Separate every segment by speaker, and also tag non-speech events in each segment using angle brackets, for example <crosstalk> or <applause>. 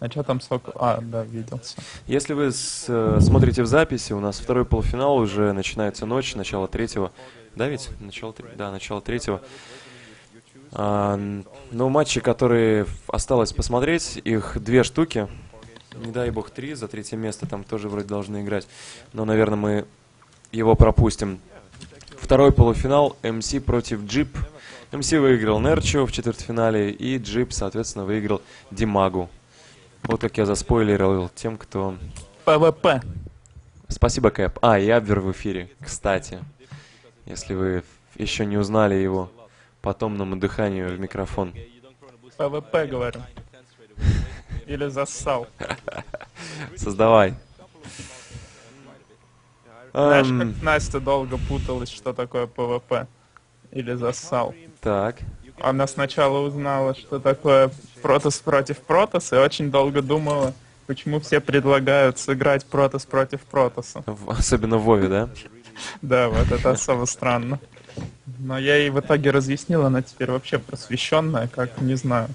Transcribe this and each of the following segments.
Speaker 1: А что там сок? А, да, видел.
Speaker 2: Если вы с- э, смотрите в записи, у нас второй полуфинал, уже начинается ночь, начало третьего. Да, ведь? Начало, да, начало третьего. А, н- но матчи, которые осталось посмотреть, их две штуки. Не дай бог три, за третье место там тоже вроде должны играть. Но, наверное, мы его пропустим. Второй полуфинал МС против Джип. МС выиграл Нерчо в четвертьфинале, и Джип, соответственно, выиграл Димагу. Вот как я заспойлерил тем, кто...
Speaker 1: PvP.
Speaker 2: Спасибо, Кэп. А, и Абвер в эфире, кстати. Если вы еще не узнали его по томному дыханию в микрофон.
Speaker 1: PvP, говорю. Или зассал. <laughs>
Speaker 2: Создавай.
Speaker 1: Знаешь, как Настя долго путалась, что такое PvP? Или зассал.
Speaker 2: так.
Speaker 1: Она сначала узнала, что такое Протос против Протоса, и очень долго думала, почему все предлагают сыграть Протос против Протоса.
Speaker 2: В- особенно в Вове, да?
Speaker 1: Да, вот это особо странно. Но я ей в итоге разъяснил, она теперь вообще просвещенная, как не знаю.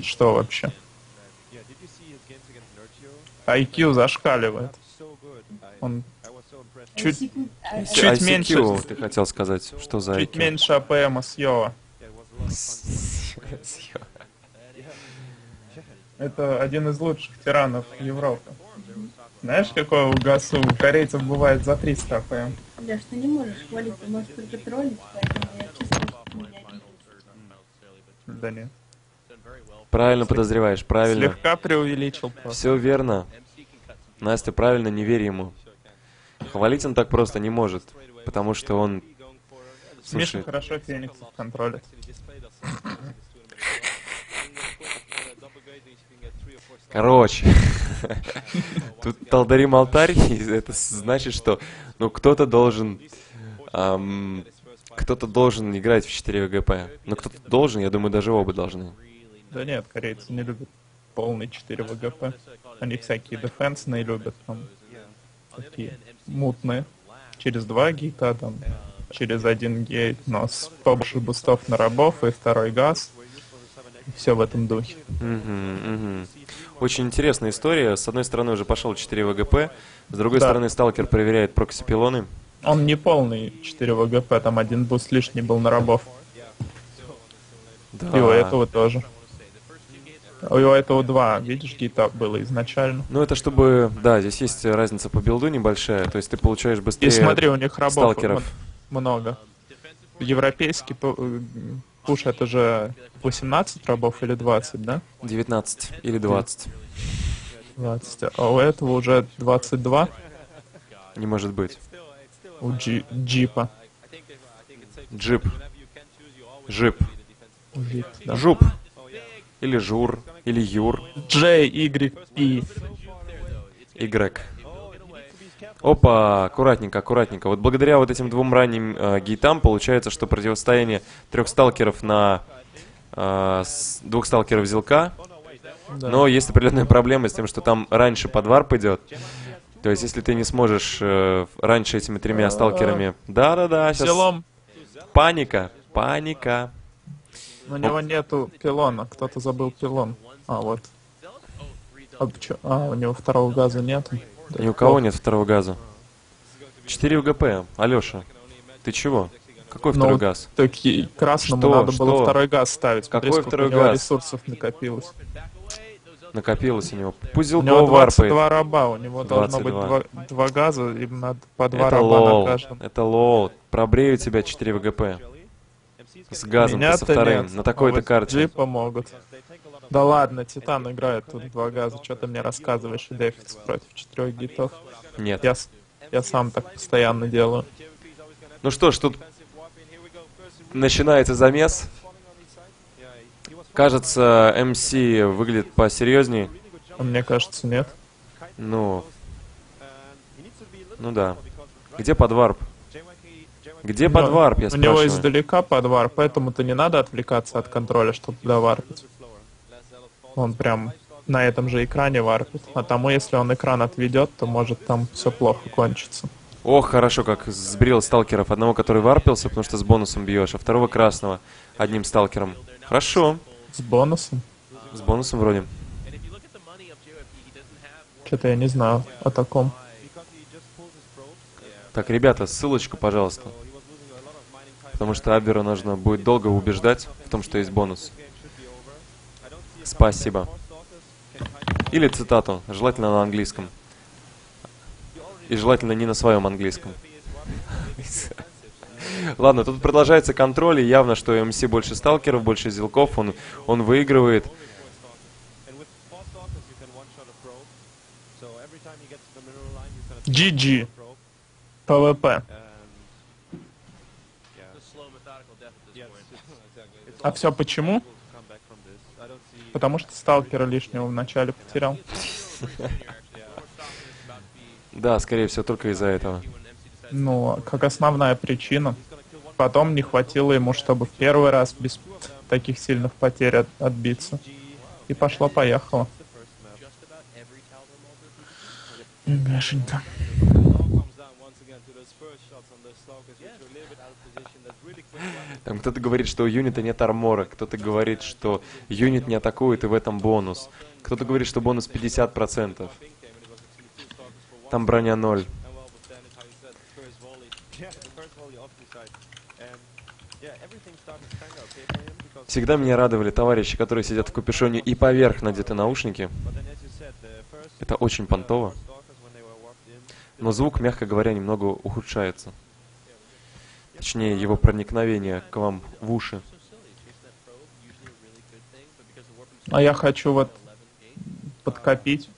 Speaker 1: Что вообще? IQ зашкаливает. Он чуть, чуть
Speaker 2: ICQ
Speaker 1: меньше,
Speaker 2: ты хотел сказать, что за
Speaker 1: чуть меньше АПМа с Йова. Это один из лучших тиранов Европы. Знаешь, какой у ГАСУ? У корейцев бывает за 300 АПМ.
Speaker 3: Леш, ты не можешь хвалить, ты можешь только троллить, поэтому я чувствую, что меня обидели.
Speaker 1: Да нет.
Speaker 2: Правильно подозреваешь, правильно.
Speaker 1: Слегка преувеличил просто.
Speaker 2: Все верно. Настя, правильно, не верь ему. Хвалить он так просто не может, потому что он...
Speaker 1: Миша
Speaker 2: Слушай,
Speaker 1: хорошо Фениксов контролит. <laughs>
Speaker 2: короче, <laughs> тут Талдарим алтарь, <laughs> это значит, что ну кто-то должен... ам, кто-то должен играть в 4 ВГП. Ну кто-то должен, я думаю, даже оба должны.
Speaker 1: Да нет, корейцы не любят полный 4 ВГП. Они всякие дефенсные любят, там, такие мутные. Через два гейта, там, через один гейт, но с побольше бустов на рабов и второй газ. Все в этом духе.
Speaker 2: Мгм, мгм. Очень интересная история. С одной стороны уже пошел 4 ВГП, с другой
Speaker 1: Да.
Speaker 2: стороны Сталкер проверяет прокси-пилоны.
Speaker 1: Он не полный 4 ВГП, там один буст лишний был на рабов.
Speaker 2: Да.
Speaker 1: И у этого тоже. У этого два, видишь, гейта было изначально.
Speaker 2: Ну это чтобы, да, здесь есть разница по билду небольшая, то есть ты получаешь быстрее
Speaker 1: И смотри, у них рабов
Speaker 2: сталкеров.
Speaker 1: много. Европейский э, пуш это же 18 рабов или 20, да?
Speaker 2: 19 или 20.
Speaker 1: 20. А у этого уже 22
Speaker 2: Не может быть.
Speaker 1: у джи- джипа.
Speaker 2: Джип. Жип.
Speaker 1: Джип, да.
Speaker 2: Жуп. Или Жур. Или Юр.
Speaker 1: J, Y, P.
Speaker 2: Y. Опа, аккуратненько, аккуратненько. Вот благодаря вот этим двум ранним э, гейтам получается, что противостояние трех сталкеров на э, с- двух сталкеров Зилка.
Speaker 1: Да.
Speaker 2: Но есть определенная проблема с тем, что там раньше подварп идет. То есть, если ты не сможешь э, раньше этими тремя сталкерами... Да-да-да, сейчас...
Speaker 1: Селом
Speaker 2: Паника, паника.
Speaker 1: у него нету пилона, кто-то забыл пилон. А, вот. А? А, у него второго газа нету. Да,
Speaker 2: Ни у кого нет второго газа. 4 УГП. Алеша, ты чего? Какой
Speaker 1: Ну,
Speaker 2: второй газ?
Speaker 1: Так и красному
Speaker 2: Что?
Speaker 1: надо было
Speaker 2: Что?
Speaker 1: второй газ ставить. Смотри,
Speaker 2: Какой второй
Speaker 1: у него
Speaker 2: газ?
Speaker 1: ресурсов накопилось.
Speaker 2: Накопилось у него.
Speaker 1: У
Speaker 2: Пузелкова
Speaker 1: него
Speaker 2: варпает.
Speaker 1: 22 раба, у него должно быть
Speaker 2: 22.
Speaker 1: два, два газа, им надо по два
Speaker 2: Это
Speaker 1: раба
Speaker 2: лол,
Speaker 1: на каждом.
Speaker 2: это лол. Пробрею тебя 4 ВГП. С газом, со вторым,
Speaker 1: нет,
Speaker 2: на
Speaker 1: а
Speaker 2: такой-то
Speaker 1: вот
Speaker 2: карте.
Speaker 1: Джипа могут. Да ладно, Титан играет тут два газа, что ты мне рассказываешь и дефицит против четырех гитов.
Speaker 2: Нет.
Speaker 1: Я, я сам так постоянно делаю.
Speaker 2: Ну что ж, тут начинается замес. Кажется, МС выглядит посерьезнее.
Speaker 1: А мне кажется, нет.
Speaker 2: Ну, ну да. Где подварп? Где
Speaker 1: У
Speaker 2: подварп, я
Speaker 1: него- У него
Speaker 2: спрашиваю?
Speaker 1: издалека подвар, поэтому-то не надо отвлекаться от контроля, чтобы доварпить. Он прям на этом же экране варпит. А тому, если он экран отведет, то может там все плохо кончится.
Speaker 2: Ох, хорошо, как сбрил сталкеров. Одного, который варпился, потому что с бонусом бьешь, а второго красного одним сталкером. Хорошо.
Speaker 1: С бонусом.
Speaker 2: С бонусом вроде.
Speaker 1: Что-то я не знаю о таком.
Speaker 2: Так, ребята, ссылочку, пожалуйста. Потому что Аберу нужно будет долго убеждать в том, что есть бонус. Спасибо. Или цитату, желательно на английском. И желательно не на своем английском. <laughs> Ладно, тут продолжается контроль, и явно, что МС больше сталкеров, больше зилков, он, он выигрывает.
Speaker 1: GG. PvP. А все почему? Потому что сталкера лишнего вначале потерял.
Speaker 2: Да, скорее всего, только из-за этого.
Speaker 1: Ну, как основная причина. Потом не хватило ему, чтобы в первый раз без таких сильных потерь от- отбиться. И пошло-поехало. Гашенька.
Speaker 2: Там кто-то говорит, что у юнита нет армора, кто-то говорит, что юнит не атакует и в этом бонус. Кто-то говорит, что бонус 50%. Там броня 0. Всегда меня радовали товарищи, которые сидят в капюшоне и поверх надеты наушники. Это очень понтово. Но звук, мягко говоря, немного ухудшается. Точнее, его проникновение к вам в уши.
Speaker 1: А я хочу вот подкопить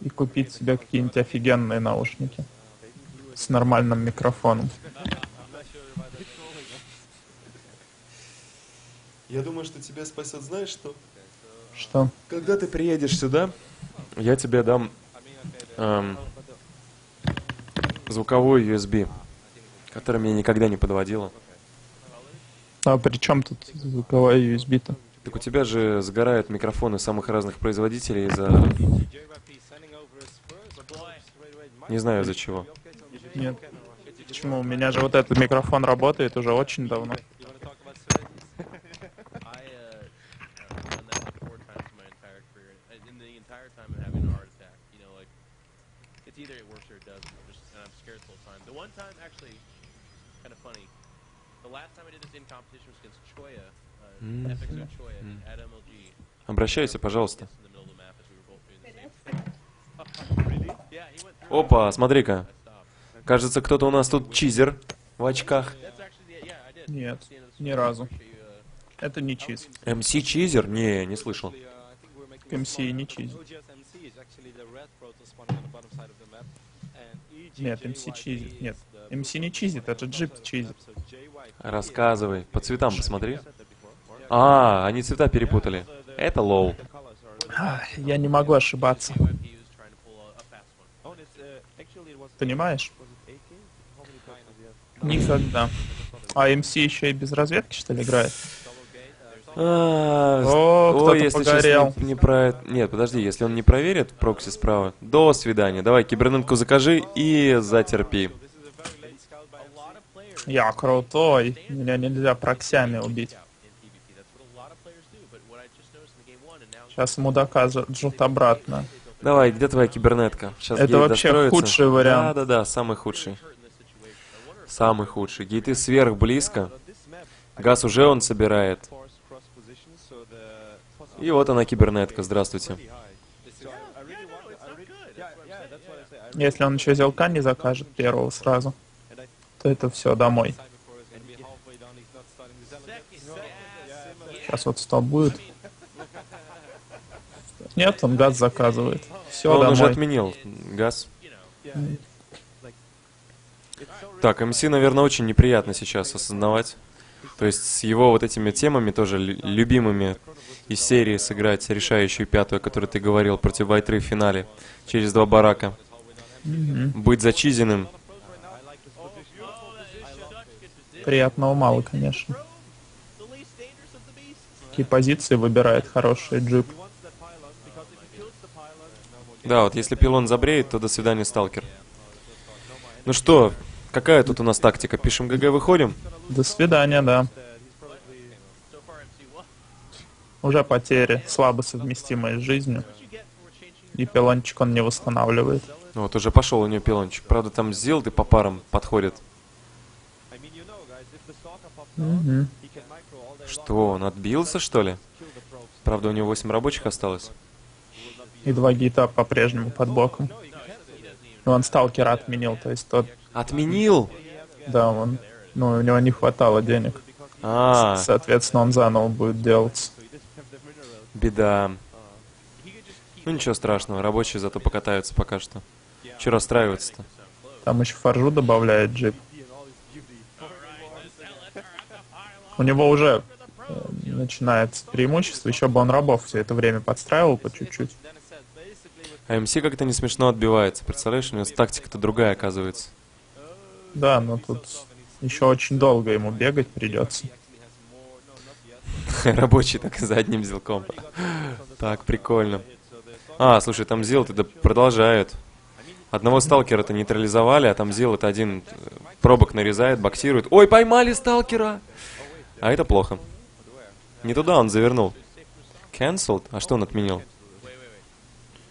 Speaker 1: и купить себе какие-нибудь офигенные наушники с нормальным микрофоном.
Speaker 2: Я думаю, что тебя спасет, знаешь что?
Speaker 1: Что?
Speaker 2: Когда ты приедешь сюда, я тебе дам эм, звуковой USB, который меня никогда не подводила.
Speaker 1: А при чем тут звуковая USB-то?
Speaker 2: Так у тебя же сгорают микрофоны самых разных производителей из-за... Не знаю из-за чего.
Speaker 1: Нет. Почему? У меня же вот этот микрофон работает уже очень давно.
Speaker 4: It's either it works or it doesn't. Just and I'm scared the whole time. The one time, actually,
Speaker 2: Обращайся, пожалуйста. Опа, смотри-ка. Кажется, кто-то у нас тут чизер в очках.
Speaker 1: Нет, ни разу.
Speaker 4: Uh,
Speaker 1: Это не чиз.
Speaker 2: МС чизер? Не, не слышал.
Speaker 1: МС не чиз. Нет, МС чизит. Нет, МС не чизит, это джип чизит.
Speaker 2: Рассказывай. По цветам посмотри. А, они цвета перепутали. Это лоу.
Speaker 1: Ах, Я не могу ошибаться. Понимаешь? Никогда. А MC еще и без разведки, что ли, играет?
Speaker 2: А,
Speaker 1: О, кто-то
Speaker 2: Ой, если сейчас
Speaker 1: погорел.
Speaker 2: не, не про... Нет, подожди, если он не проверит прокси справа, до свидания. Давай, кибернетку закажи и затерпи.
Speaker 1: Я крутой. Меня нельзя проксями убить. Сейчас мудака жжут обратно.
Speaker 2: Давай, где твоя кибернетка? Сейчас
Speaker 1: Это вообще худший вариант.
Speaker 2: Да-да-да, самый худший. Самый худший. Гейты сверх близко. Газ уже он собирает. И вот она кибернетка, здравствуйте.
Speaker 1: Если он еще зелка не закажет первого сразу, это все домой. Сейчас вот 100 будет. Нет, он газ заказывает. Все,
Speaker 2: Но он уже
Speaker 1: домой.
Speaker 2: отменил газ. Так, МС, наверное, очень неприятно сейчас осознавать. То есть с его вот этими темами тоже лю- любимыми из серии сыграть решающую пятую, о которой ты говорил, против Вайтры в финале, через два барака. Быть зачизенным.
Speaker 1: Приятного мало, конечно. Какие позиции выбирает хороший джип.
Speaker 2: Да, вот если пилон забреет, то до свидания, сталкер. Ну что, какая тут у нас тактика? Пишем ГГ, выходим?
Speaker 1: До свидания, да. Уже потери, слабо совместимые с жизнью. И пилончик он не восстанавливает.
Speaker 2: Ну Вот уже пошел у нее пилончик. Правда, там зилды по парам подходят. Что, он отбился, что ли? Правда, у него 8 рабочих осталось.
Speaker 1: И два гита по-прежнему под боком. Но он сталкера отменил, то есть тот,
Speaker 2: Отменил?
Speaker 1: да, он, ну, у него не хватало денег.
Speaker 2: А,
Speaker 1: Соответственно, он заново будет делать.
Speaker 2: беда. Ну ничего страшного, рабочие зато покатаются пока что. Че расстраиваться-то?
Speaker 1: Там еще фаржу добавляет джип. У него уже э, начинается преимущество, еще бы он рабов все это время подстраивал по чуть-чуть.
Speaker 2: А МС как-то не смешно отбивается. Представляешь, у него тактика-то другая оказывается.
Speaker 1: Да, но тут еще очень долго ему бегать придется. <laughs>
Speaker 2: Рабочий так за одним зилком. Так, прикольно. А, слушай, там зил это продолжают. Одного сталкера-то нейтрализовали, а там зил это один э, пробок нарезает, боксирует. Ой, поймали сталкера! А это плохо. Не туда он завернул. Cancelled? А что он отменил?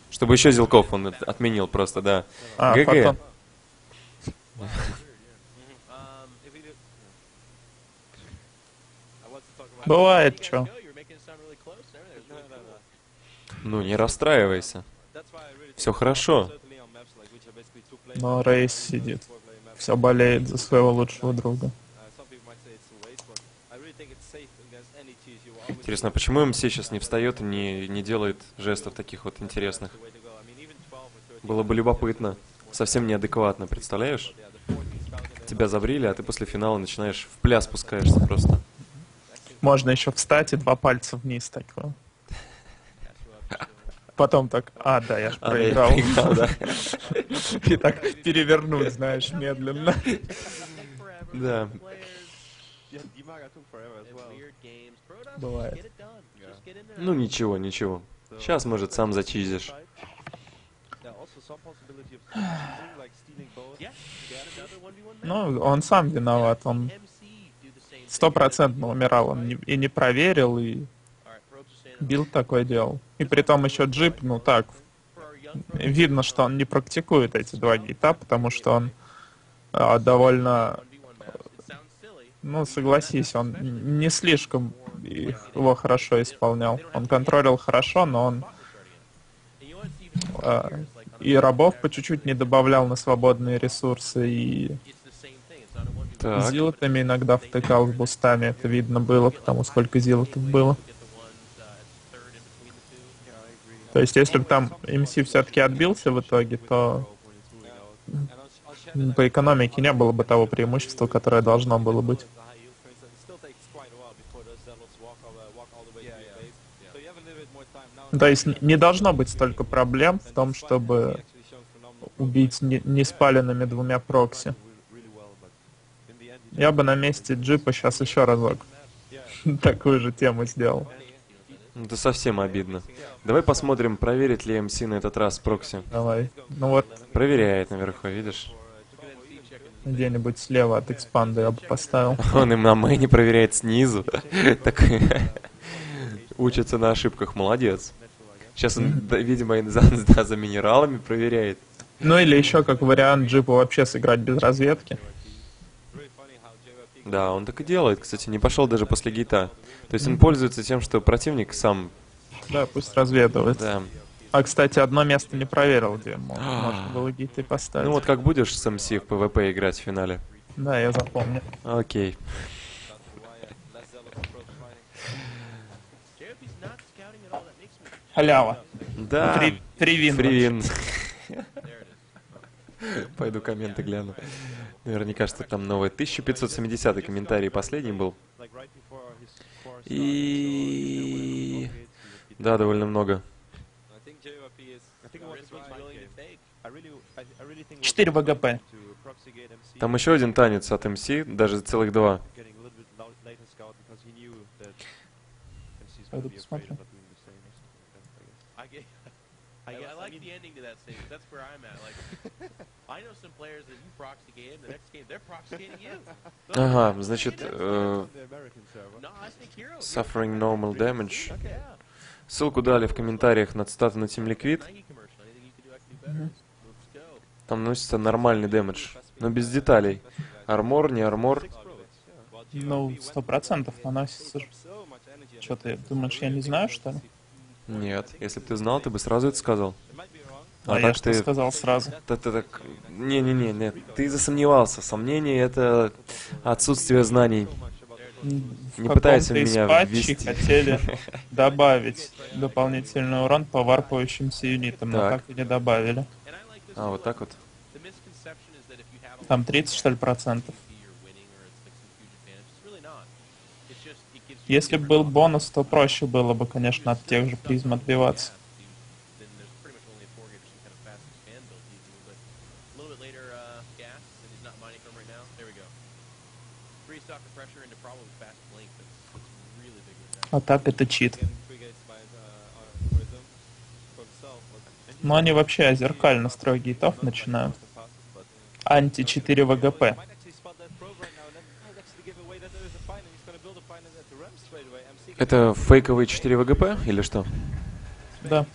Speaker 2: Чтобы еще зилков он от- отменил просто, да.
Speaker 1: А,
Speaker 2: ГГ.
Speaker 1: Бывает, что.
Speaker 2: Ну, не расстраивайся. Все хорошо.
Speaker 1: Но Рейс сидит. Все болеет за своего лучшего друга.
Speaker 2: Интересно, а почему МС сейчас не встает и не, не делает жестов таких вот интересных? Было бы любопытно. Совсем неадекватно, представляешь? Тебя забрили, а ты после финала начинаешь в пляс спускаешься просто.
Speaker 1: Можно еще встать и два пальца вниз такое. Потом так, а, да, я ж
Speaker 2: А, да, я
Speaker 1: проиграл.
Speaker 2: проиграл, да. <laughs>
Speaker 1: И так перевернуть, знаешь, медленно.
Speaker 2: Да. <laughs>
Speaker 1: Бывает.
Speaker 2: Ну ничего, ничего. Сейчас, может, сам зачизишь. <sighs>
Speaker 1: Ну, он сам виноват, он стопроцентно умирал, он не- и не проверил, и билд такой делал. И при том еще JYP, ну так, видно, что он не практикует эти два гейта, потому что он а, довольно, ну согласись, он не слишком его хорошо исполнял. Он контролил хорошо, но он а, и рабов по чуть-чуть не добавлял на свободные ресурсы, и
Speaker 2: Так.
Speaker 1: зилотами иногда втыкал с бустами, это видно было, потому сколько зилотов было. То есть, если бы там МС все-таки отбился в итоге, то по экономике не было бы того преимущества, которое должно было быть. То есть не должно быть столько проблем в том, чтобы убить не, не спаленными двумя прокси. Я бы на месте джипа сейчас еще разок <laughs> такую же тему сделал.
Speaker 2: Ну, Это совсем обидно. Давай посмотрим, проверит ли МС на этот раз прокси.
Speaker 1: Давай. Ну вот,
Speaker 2: Проверяет наверху, видишь?
Speaker 1: Где-нибудь слева от экспанда я бы поставил. <laughs>
Speaker 2: Он им на мэне проверяет снизу. <laughs> Так <laughs> учится на ошибках, молодец. Сейчас он, видимо, за, за минералами проверяет.
Speaker 1: Ну или еще как вариант джипа вообще сыграть без разведки.
Speaker 2: Да, он так и делает, кстати, не пошел даже после гейта. То есть он пользуется тем, что противник сам,
Speaker 1: Да, пусть разведывает.
Speaker 2: да.
Speaker 1: А, кстати, одно место не проверил, где мо- можно было гейты поставить.
Speaker 2: Ну вот как будешь с MC в ПВП играть в финале?
Speaker 1: Да, я запомню.
Speaker 2: Окей.
Speaker 1: Халява.
Speaker 2: Да.
Speaker 1: Free, free win.
Speaker 2: Free win. <laughs> Пойду комменты гляну. Наверняка, что там новый 1570 комментарий последний был. И... Да, довольно много.
Speaker 1: 4 ВГП.
Speaker 2: Там еще один танец от МС, даже целых два.
Speaker 1: Пойду посмотрю.
Speaker 4: I get, I, I like the ending to that statement. That's where I'm at. Like, I know some players that you proxy game, the next game they're proxying you.
Speaker 2: Ага, значит, э, suffering normal damage. Ссылку дали в комментариях на цитату на Team Liquid. Там носится нормальный дэмэдж, но без деталей. Армор, не армор.
Speaker 1: Ну, сто процентов наносится. Что ты думаешь, я не знаю, что ли?
Speaker 2: Нет, если бы ты знал, ты бы сразу это сказал.
Speaker 1: А, я что сказал сразу.
Speaker 2: Ты, ты так... Не-не-не, нет. Ты засомневался. Сомнение — это отсутствие знаний. Не
Speaker 1: из
Speaker 2: меня
Speaker 1: патчей хотели <laughs> добавить дополнительный урон по варпающимся юнитам, но
Speaker 2: так
Speaker 1: и не добавили.
Speaker 2: А, вот так вот.
Speaker 1: Там 30, что ли, процентов. Если бы был бонус, то проще было бы, конечно, от тех же призм отбиваться. А так это чит. Но они вообще зеркально строй гейтов начинают. Анти 4 ВГП.
Speaker 2: Это фейковые 4 ВГП или что?
Speaker 1: Да.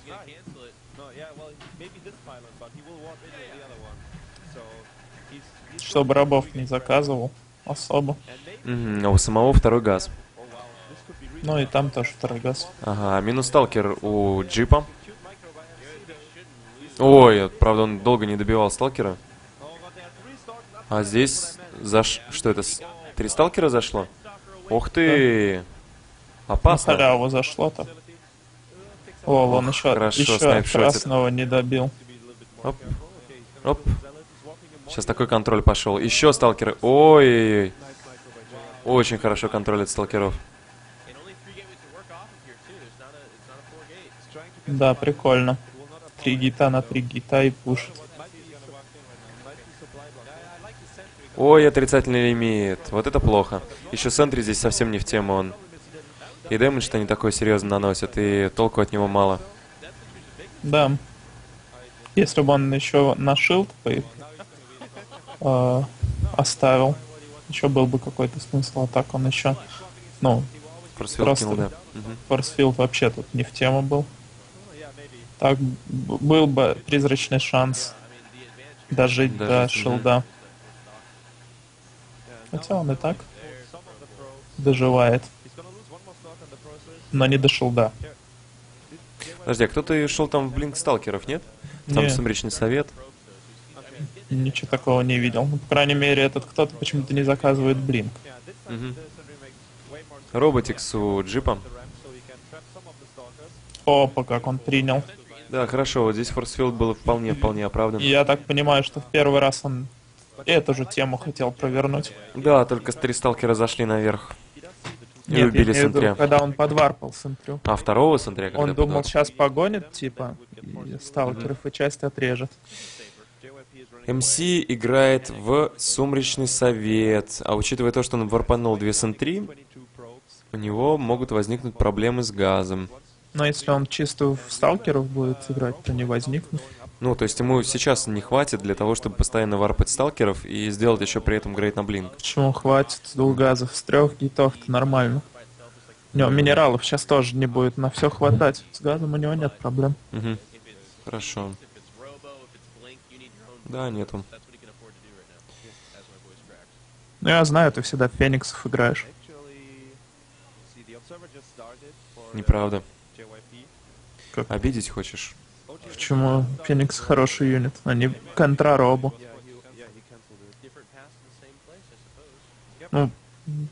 Speaker 1: Чтобы рабов не заказывал особо.
Speaker 2: Мгм, а у самого второй газ.
Speaker 1: Ну и там тоже второй газ.
Speaker 2: Ага, минус сталкер у джипа. Ой, правда, он долго не добивал сталкера. А здесь заш... Что это? Три сталкера зашло? Ух ты! Опасно.
Speaker 1: халяву зашло-то. О, вон еще,
Speaker 2: хорошо,
Speaker 1: еще красного не добил.
Speaker 2: Оп. Оп. Сейчас такой контроль пошел. Еще сталкеры. Ой-ой-ой. Очень хорошо контролят сталкеров.
Speaker 1: Да, прикольно. Три гита на три гита и пушит.
Speaker 2: Ой, отрицательный лимит. Вот это плохо. Еще сентри здесь совсем не в тему он. И дэмэдж-то не такой серьезно наносит, и толку от него мало.
Speaker 1: Да. Если бы он еще на шилд э, оставил, еще был бы какой-то смысл, а так он еще, ну,
Speaker 2: Просфилд
Speaker 1: Просто-
Speaker 2: кинул, да.
Speaker 1: Форсфилд вообще тут не в тему был. Так был бы призрачный шанс дожить до
Speaker 2: Дожить,
Speaker 1: шилда. Хотя он и так доживает. Но не до шилда.
Speaker 2: Подожди, а кто-то шел там в блинк сталкеров, нет? Там
Speaker 1: Не.
Speaker 2: сумеречный совет.
Speaker 1: Ничего такого не видел. Ну, по крайней мере, этот кто-то почему-то не заказывает блинк.
Speaker 2: Мгм. Роботикс у джипа.
Speaker 1: Опа, как он принял.
Speaker 2: Да, хорошо, вот здесь форсфилд был вполне-вполне оправдан.
Speaker 1: Я так понимаю, что в первый раз он эту же тему хотел провернуть.
Speaker 2: Да, только три сталкера зашли наверх. И
Speaker 1: Нет, я
Speaker 2: убили
Speaker 1: виду,
Speaker 2: сентря.
Speaker 1: когда он подварпал сентрю.
Speaker 2: А второго сентря
Speaker 1: Он думал,
Speaker 2: подал?
Speaker 1: сейчас погонит, типа, и сталкеров, и часть отрежет.
Speaker 2: МС играет в Сумречный Совет, а учитывая то, что он варпанул две сентри, у него могут возникнуть проблемы с газом.
Speaker 1: Но если он чисто в сталкеров будет играть, то не возникнет.
Speaker 2: Ну, то есть ему сейчас не хватит для того, чтобы постоянно варпать сталкеров и сделать еще при этом грейд на блинк.
Speaker 1: Почему хватит с двух газов? С трех гитов-то нормально. У него минералов сейчас тоже не будет на все хватать. С газом у него нет проблем.
Speaker 2: Угу. Хорошо. Да, нету.
Speaker 1: Ну я знаю, ты всегда фениксов играешь.
Speaker 2: Неправда. Обидеть хочешь?
Speaker 1: Почему Феникс хороший юнит? Они контраробу. Ну,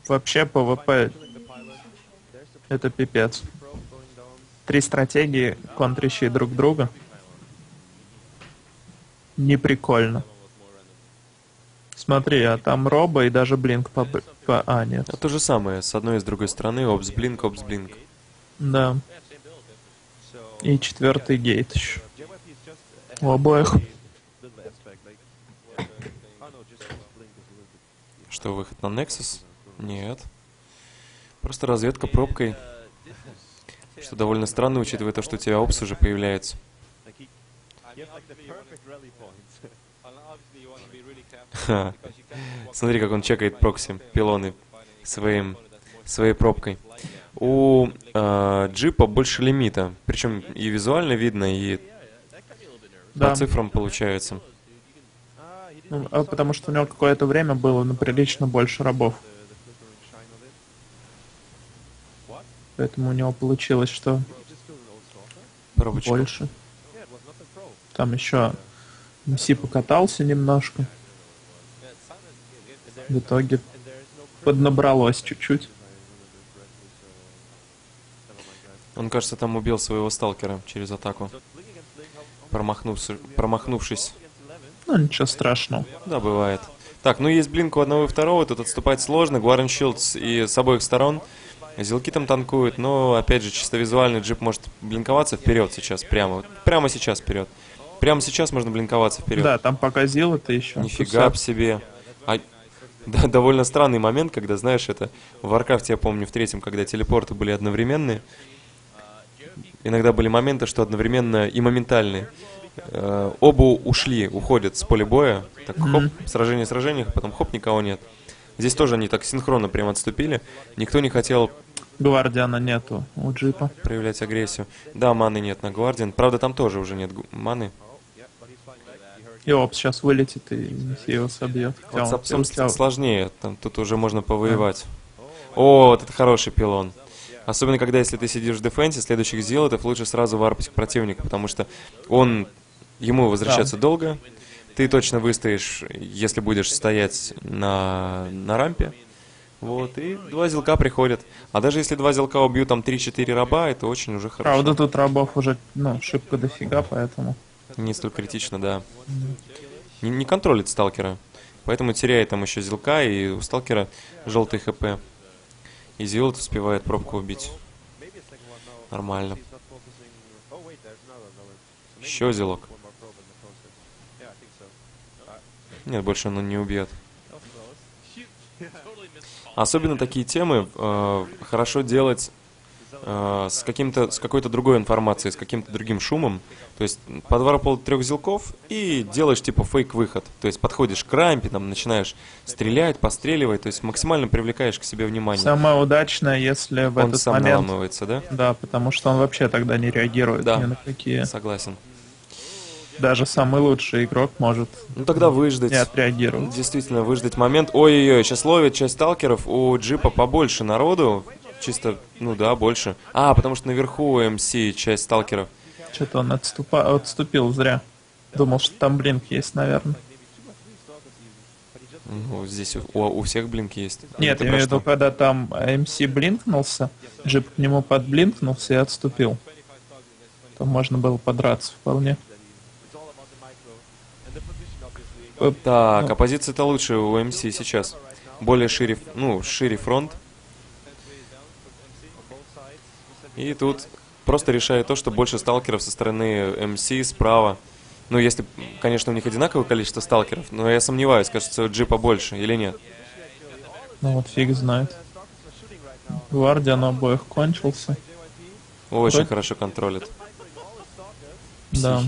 Speaker 1: вообще ПВП это пипец. Три стратегии, контрящие друг друга. Не прикольно. Смотри, а там Роба и даже Блинк по... по- А, нет.
Speaker 2: Это то же самое, с одной и с другой стороны, опс блинк, опс блинк.
Speaker 1: Да. И четвертый гейт еще. У обоих.
Speaker 2: Что, выход на Nexus? Нет. Просто разведка пробкой. Что довольно странно, учитывая то, что у тебя опс уже появляется. Ха. Смотри, как он чекает прокси, пилоны своим, своей пробкой. У э, джипа больше лимита. Причем и визуально видно, и
Speaker 1: Да.
Speaker 2: По цифрам получается.
Speaker 1: Ну, а потому что у него какое-то время было ну, прилично больше рабов. Поэтому у него получилось, что
Speaker 2: Пробочка.
Speaker 1: больше. Там еще МС покатался немножко. В итоге поднабралось чуть-чуть.
Speaker 2: Он, кажется, там убил своего сталкера через атаку. Промахнувшись, промахнувшись.
Speaker 1: Ну, ничего страшного.
Speaker 2: Да, бывает. Так, ну есть блинк у одного и второго, тут отступать сложно. Гуарен Щилдс и с обоих сторон. Зелки там танкуют, но, опять же, чисто визуально джип может блинковаться вперед сейчас, прямо. Прямо сейчас вперед. Прямо сейчас можно блинковаться вперед.
Speaker 1: Да, там пока Зила-то еще.
Speaker 2: Нифига б себе. А, да, <laughs> довольно странный момент, когда, знаешь, это в Warcraft, я помню, в третьем, когда телепорты были одновременные, иногда были моменты, что одновременно и моментальные. Э, оба ушли, уходят с поля боя, так хоп, сражение, сражение, потом хоп, никого нет. Здесь тоже они так синхронно прям отступили. Никто не хотел
Speaker 1: Гвардиана нету у джипа.
Speaker 2: проявлять агрессию. Да, маны нет на Гвардиан. Правда, там тоже уже нет маны.
Speaker 1: И оп, сейчас вылетит и его собьет.
Speaker 2: Вот с
Speaker 1: улетел.
Speaker 2: сложнее, там, тут уже можно повоевать. О, вот это хороший пилон. Особенно, когда если ты сидишь в дефенсе, следующих зелотов лучше сразу варпать к противнику, потому что он, ему возвращаться долго, ты точно выстоишь, если будешь стоять на, на рампе. Вот, и два зелка приходят. А даже если два зелка убьют там 3-4 раба, это очень уже хорошо.
Speaker 1: Правда, тут рабов уже, ну, шибко дофига, поэтому...
Speaker 2: Не столь критично, да. Не, не контролит сталкера. Поэтому теряет там еще зелка, и у сталкера желтый хп. И зелот успевает пробку убить. Нормально. Еще зелок. Нет, больше он не убьет. Особенно такие темы э, хорошо делать э, с каким-то с какой-то другой информацией, с каким-то другим шумом. То есть по два пол трех зелков и делаешь типа фейк-выход. То есть подходишь к рампе, там начинаешь стрелять, постреливать, то есть максимально привлекаешь к себе внимание.
Speaker 1: Самое удачное, если в
Speaker 2: Он
Speaker 1: этот
Speaker 2: сам
Speaker 1: момент...
Speaker 2: наламывается, да?
Speaker 1: Да, потому что он вообще тогда не реагирует
Speaker 2: Да.
Speaker 1: ни на какие.
Speaker 2: Согласен.
Speaker 1: Даже самый лучший игрок может
Speaker 2: Ну тогда выждать.
Speaker 1: не отреагировать.
Speaker 2: Действительно, выждать момент. Ой-ой-ой, сейчас ловит часть сталкеров. У джипа побольше народу. Чисто, ну да, больше. А, потому что наверху МС часть сталкеров.
Speaker 1: Что-то он отступа... отступил зря. Думал, что там блинк есть, наверное.
Speaker 2: Ну, здесь у, у всех блинк есть.
Speaker 1: Нет,
Speaker 2: Это
Speaker 1: я имею в виду, когда там МС блинкнулся, джип к нему подблинкнулся и отступил. То можно было подраться вполне.
Speaker 2: Так,
Speaker 1: Ну.
Speaker 2: а позиция-то лучше у МС сейчас. Более шире, ну, шире фронт. И тут просто решает то, что больше сталкеров со стороны МС справа. Ну, если, конечно, у них одинаковое количество сталкеров, но я сомневаюсь, кажется, у джипа больше или нет.
Speaker 1: Ну вот фиг знает. Гвардиан у обоих кончился.
Speaker 2: Очень
Speaker 1: Вроде-
Speaker 2: хорошо контролит.
Speaker 1: Да,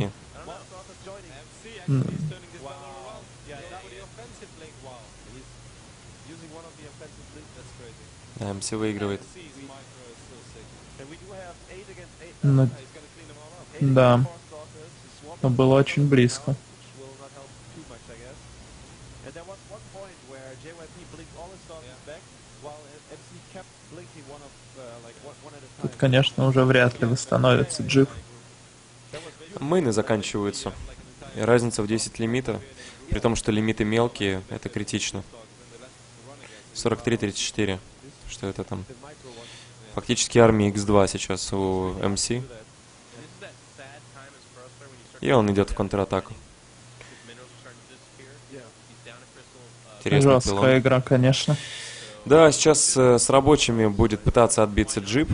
Speaker 2: МС выигрывает.
Speaker 1: Ну, да. Но было очень близко. Тут, конечно, уже вряд ли восстановится джип.
Speaker 2: Мейны заканчиваются. И разница в 10 лимита. При том, что лимиты мелкие, это критично. 43-34. Что это там? Фактически армия X2 сейчас у МС. И он идет в контратаку. Интересный пилон.
Speaker 1: Жесткая игра, конечно.
Speaker 2: Да, сейчас э, с рабочими будет пытаться отбиться джип.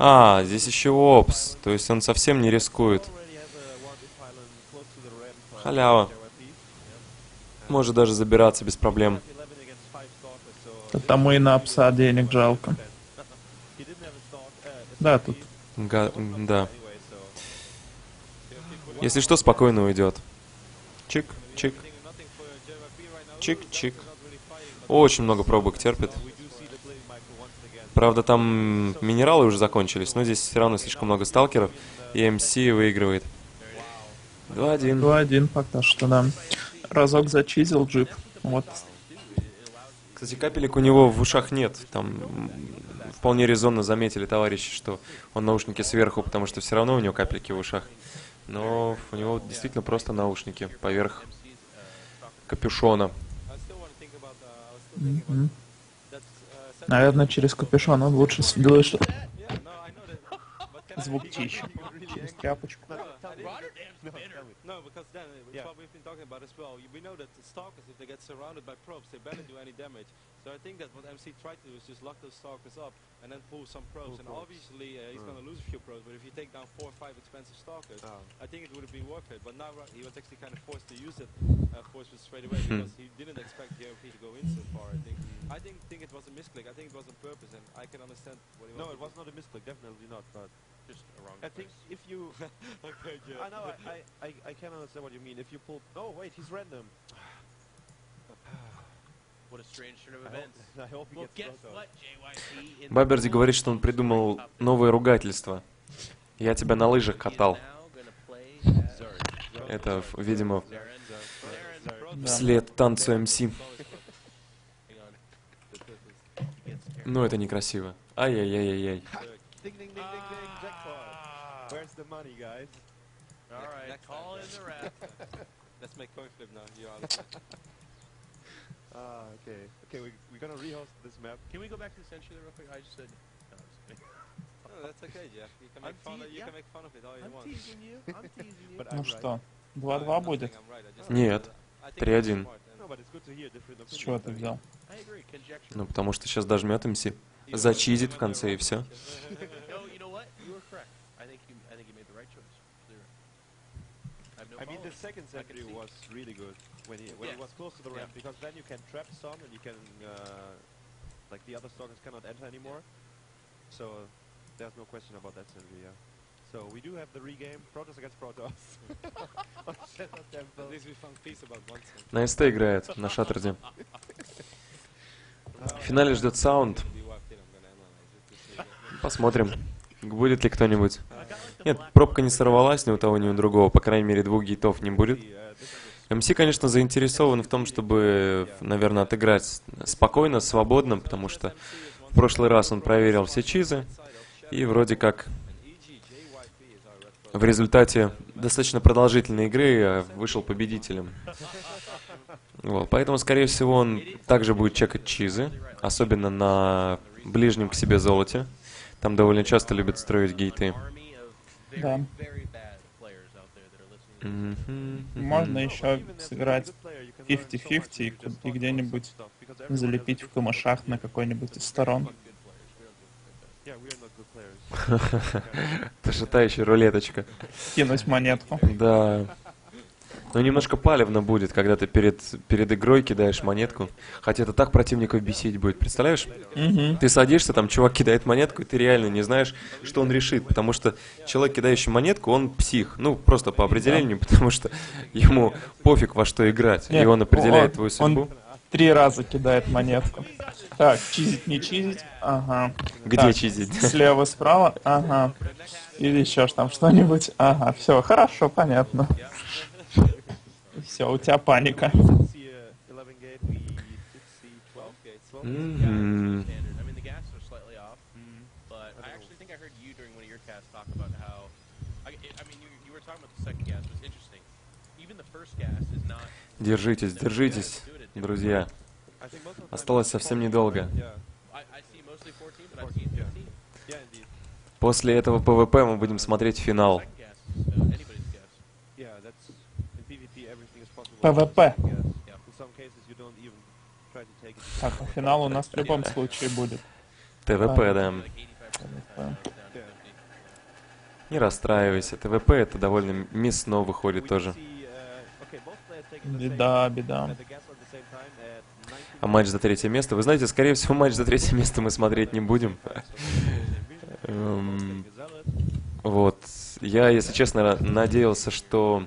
Speaker 2: А, здесь еще опс. То есть он совсем не рискует. Халява. Может даже забираться без проблем.
Speaker 1: Тому и на пса денег жалко. Да, тут
Speaker 2: Га- да. Если что, спокойно уйдет. Чик, чик. Чик-чик. Очень много пробок терпит. Правда, там минералы уже закончились, но здесь все равно слишком много сталкеров, и МС выигрывает. 2-1.
Speaker 1: 2-1 пока что, да. Разок зачизил джип. Вот.
Speaker 2: Кстати, капелек у него в ушах нет. Там вполне резонно заметили товарищи, что он наушники сверху, потому что все равно у него капельки в ушах. Но у него действительно просто наушники поверх капюшона.
Speaker 1: Мгм. Наверное, через капюшон он лучше слышит. Звук чище. Через тряпочку.
Speaker 5: No, because then uh, it's what we've been talking about as well. You- We know that the stalkers, if they get surrounded by probes, they barely do any damage. So I think that what MC tried to do is just lock those stalkers up and then pull some probes. and obviously uh, he's going to lose a few probes, but if you take down four or five expensive stalkers, I think it would have been worth it. But now uh, he was actually kind of forced to use it uh, forcefully straight away because he didn't expect the OP to go in so far. I think. I think think it was a misclick. I think it was on purpose, and I can understand what he was.
Speaker 6: No, it was not a misclick, definitely not. But
Speaker 4: Just a wrong
Speaker 6: I think
Speaker 4: place.
Speaker 6: if you,
Speaker 5: okay,
Speaker 6: I know, I, I, I, I can understand what you mean. If you pull, oh wait, he's random.
Speaker 4: What a strange turn of
Speaker 6: I
Speaker 4: events.
Speaker 6: hope, I hope he
Speaker 4: Well,
Speaker 6: gets
Speaker 4: guess
Speaker 6: Proto.
Speaker 4: what, JYP? In
Speaker 2: Баберди говорит, что он придумал новое ругательство. Я тебя на лыжах катал. Это, видимо,
Speaker 1: Да.
Speaker 2: вслед танцу МС. Ну, это некрасиво. Ай-яй-яй-яй-яй.
Speaker 6: Money, guys?
Speaker 4: All right,
Speaker 5: Next
Speaker 4: call in the ref.
Speaker 5: Let's make coin flip now. You are.
Speaker 6: Ah, okay. Okay, we, we're gonna rehost this map.
Speaker 4: Can we go back to the century real quick? I just said. No.
Speaker 5: No, that's okay, Jeff. You can make fun. Of,
Speaker 4: te-
Speaker 5: you
Speaker 4: yeah.
Speaker 5: can make fun of it all you
Speaker 4: I'm
Speaker 5: want.
Speaker 4: teasing you. I'm teasing you.
Speaker 6: But
Speaker 1: Ну
Speaker 6: right.
Speaker 1: что,
Speaker 5: No,
Speaker 1: 2-2
Speaker 5: I'm not
Speaker 1: будет?
Speaker 5: right,
Speaker 2: Нет,
Speaker 5: said that I think
Speaker 2: 3-1.
Speaker 5: it's smart, and
Speaker 6: No, but it's good to hear different
Speaker 1: С чего ты взял?
Speaker 2: Ну, потому что сейчас дожмет МС. Зачизит в конце и все.
Speaker 4: no, you know what? You were correct. I think you. I think you made the right choice. Clear. I have no
Speaker 6: I mean, the
Speaker 4: problem.
Speaker 6: second
Speaker 4: I can
Speaker 6: century
Speaker 4: see.
Speaker 6: was really good when he when he
Speaker 4: Yeah.
Speaker 6: was close to the
Speaker 4: Yeah.
Speaker 6: ramp because then you can trap some and you can uh, like the other stalkers cannot enter anymore. So uh, there's no question about that century. Yeah. So we do have the regame Protoss against Protoss. <laughs> On Shadow Temple.
Speaker 5: At least we found peace about one thing.
Speaker 2: На СТ играет, на Шаттерде. <laughs> В финале ждет саунд.
Speaker 5: We walked in, I'm gonna analyze it to see that-
Speaker 2: Посмотрим, Будет ли кто-нибудь. Нет, пробка не сорвалась ни у того, ни у другого. По крайней мере, двух гейтов не будет. МС, конечно, заинтересован в том, чтобы, наверное, отыграть спокойно, свободно, потому что в прошлый раз он проверил все чизы, и вроде как в результате достаточно продолжительной игры э, вышел победителем. Вот, поэтому, скорее всего, он также будет чекать чизы, особенно на ближнем к себе золоте. Там довольно часто любят строить гейты.
Speaker 1: Да. Можно еще сыграть
Speaker 6: good player, you can learn so much
Speaker 1: 50-50 и где-нибудь залепить в камышах на какой-нибудь из сторон.
Speaker 6: Not good players.
Speaker 2: Тошитающая рулеточка.
Speaker 1: Кинуть монетку.
Speaker 2: Да. Ну, немножко палевно будет, когда ты перед, перед игрой кидаешь монетку. Хотя это так противников бесить будет. Представляешь?
Speaker 1: Мгм.
Speaker 2: Ты садишься, там чувак кидает монетку, и ты реально не знаешь, что он решит. Потому что человек, кидающий монетку, он псих. Ну, просто по определению, потому что ему пофиг во что играть. И
Speaker 1: Нет,
Speaker 2: он определяет
Speaker 1: он-
Speaker 2: твою судьбу.
Speaker 1: Он три раза кидает монетку. Так, чизить, не чизить. Ага.
Speaker 2: Где
Speaker 1: так.
Speaker 2: чизить? <laughs>
Speaker 1: Слева, справа. Ага. Или еще там что-нибудь. Ага, все, хорошо, понятно. Все, у тебя паника.
Speaker 6: see uh, 11 gate, we did see 12 gates. 12
Speaker 2: Мгм.
Speaker 4: Standard. I mean, the gas are slightly off, but I actually think I heard you during one of your casts talk about how. I, I mean, you, you were talking about the second gas. It was interesting. Even the first gas is not.
Speaker 2: Держитесь, держитесь, друзья. Осталось совсем
Speaker 6: 14,
Speaker 2: недолго.
Speaker 6: Yeah,
Speaker 4: I, I see mostly 14, but I've seen 15.
Speaker 6: yeah, indeed.
Speaker 2: После этого ПВП мы будем смотреть финал.
Speaker 4: Second gas is uh, anybody's guess.
Speaker 6: Yeah, that's in PvP everything is possible.
Speaker 1: PvP.
Speaker 6: Yes.
Speaker 4: Yeah.
Speaker 6: In some cases you don't even try to take it.
Speaker 1: Так, а финал у нас в любом случае будет.
Speaker 2: ТВП, да.
Speaker 4: Like 85% of the time, it's down to
Speaker 6: Yeah.
Speaker 4: 50.
Speaker 2: Не расстраивайся. ТВП это довольно мясно выходит тоже.
Speaker 1: Беда, беда.
Speaker 6: the gas at the same time at 19
Speaker 2: А матч за третье место? Вы знаете, скорее всего, матч за третье место мы смотреть не будем. Эм, Вот. Я, если честно, надеялся, что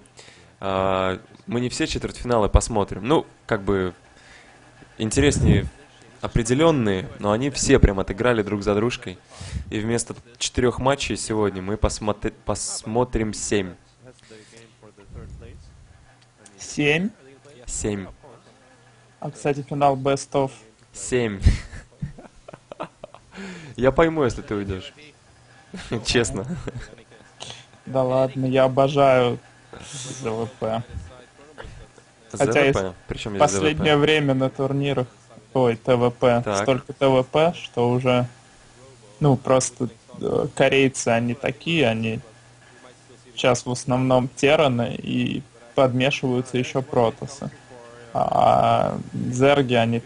Speaker 2: а, мы не все четвертьфиналы посмотрим. Ну, как бы интереснее определенные, но они все прям отыграли друг за дружкой. И вместо четырех матчей сегодня мы посмотри- посмотрим семь.
Speaker 1: 7.
Speaker 2: 7.
Speaker 1: А, кстати, финал Best of.
Speaker 2: 7. Я пойму, если ты уйдешь. Честно.
Speaker 1: Да ладно, я обожаю ЗВП. Хотя
Speaker 2: ЗВП. Причем
Speaker 1: последнее
Speaker 2: ЗВП?
Speaker 1: время на турнирах, ой, ТВП,
Speaker 2: Так.
Speaker 1: столько ТВП, что уже, ну, просто э, корейцы, они такие, они сейчас в основном тераны и подмешиваются еще протосы. А зерги, они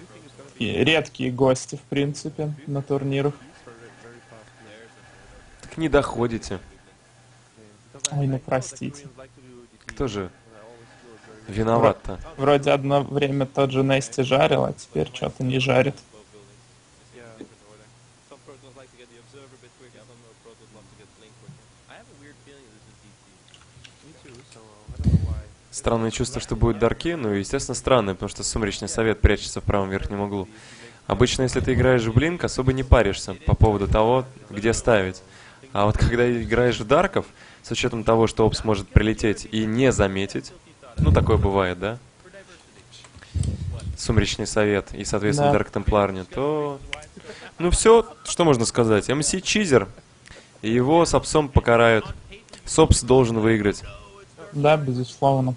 Speaker 1: редкие гости, в принципе, на турнирах.
Speaker 2: Так не доходите.
Speaker 1: Ой, ну простите.
Speaker 2: Кто же виноват-то?
Speaker 1: Вроде одно время тот же Нести жарил, а теперь что-то не жарит.
Speaker 2: Странное чувство, что будет дарки, ну, естественно, странное, потому что сумречный совет прячется в правом верхнем углу. Обычно, если ты играешь в Блинк, особо не паришься по поводу того, где ставить. А вот когда играешь в Дарков, с учетом того, что Опс может прилететь и не заметить, ну, такое бывает, да? Сумречный совет и, соответственно,
Speaker 1: Да.
Speaker 2: Дарк Темпларни, то... Ну, все, что можно сказать. МС Чизер, и его с Опсом покарают. Сопс должен выиграть.
Speaker 1: Да, безусловно.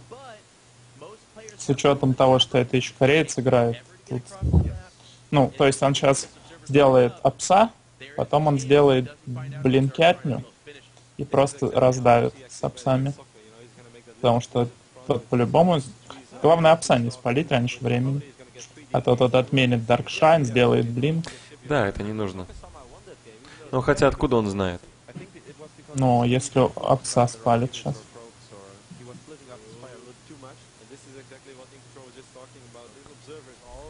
Speaker 1: С учетом того, что это еще кореец играет. Тут... Ну, то есть он сейчас сделает опса, потом он сделает блинкятню и просто раздавит с опсами. Потому что тот по-любому... Главное опса не спалить раньше времени. А то тот отменит Даркшайн, сделает блин.
Speaker 2: Да, это не нужно. Ну, хотя откуда он знает?
Speaker 1: Но если опса спалит сейчас.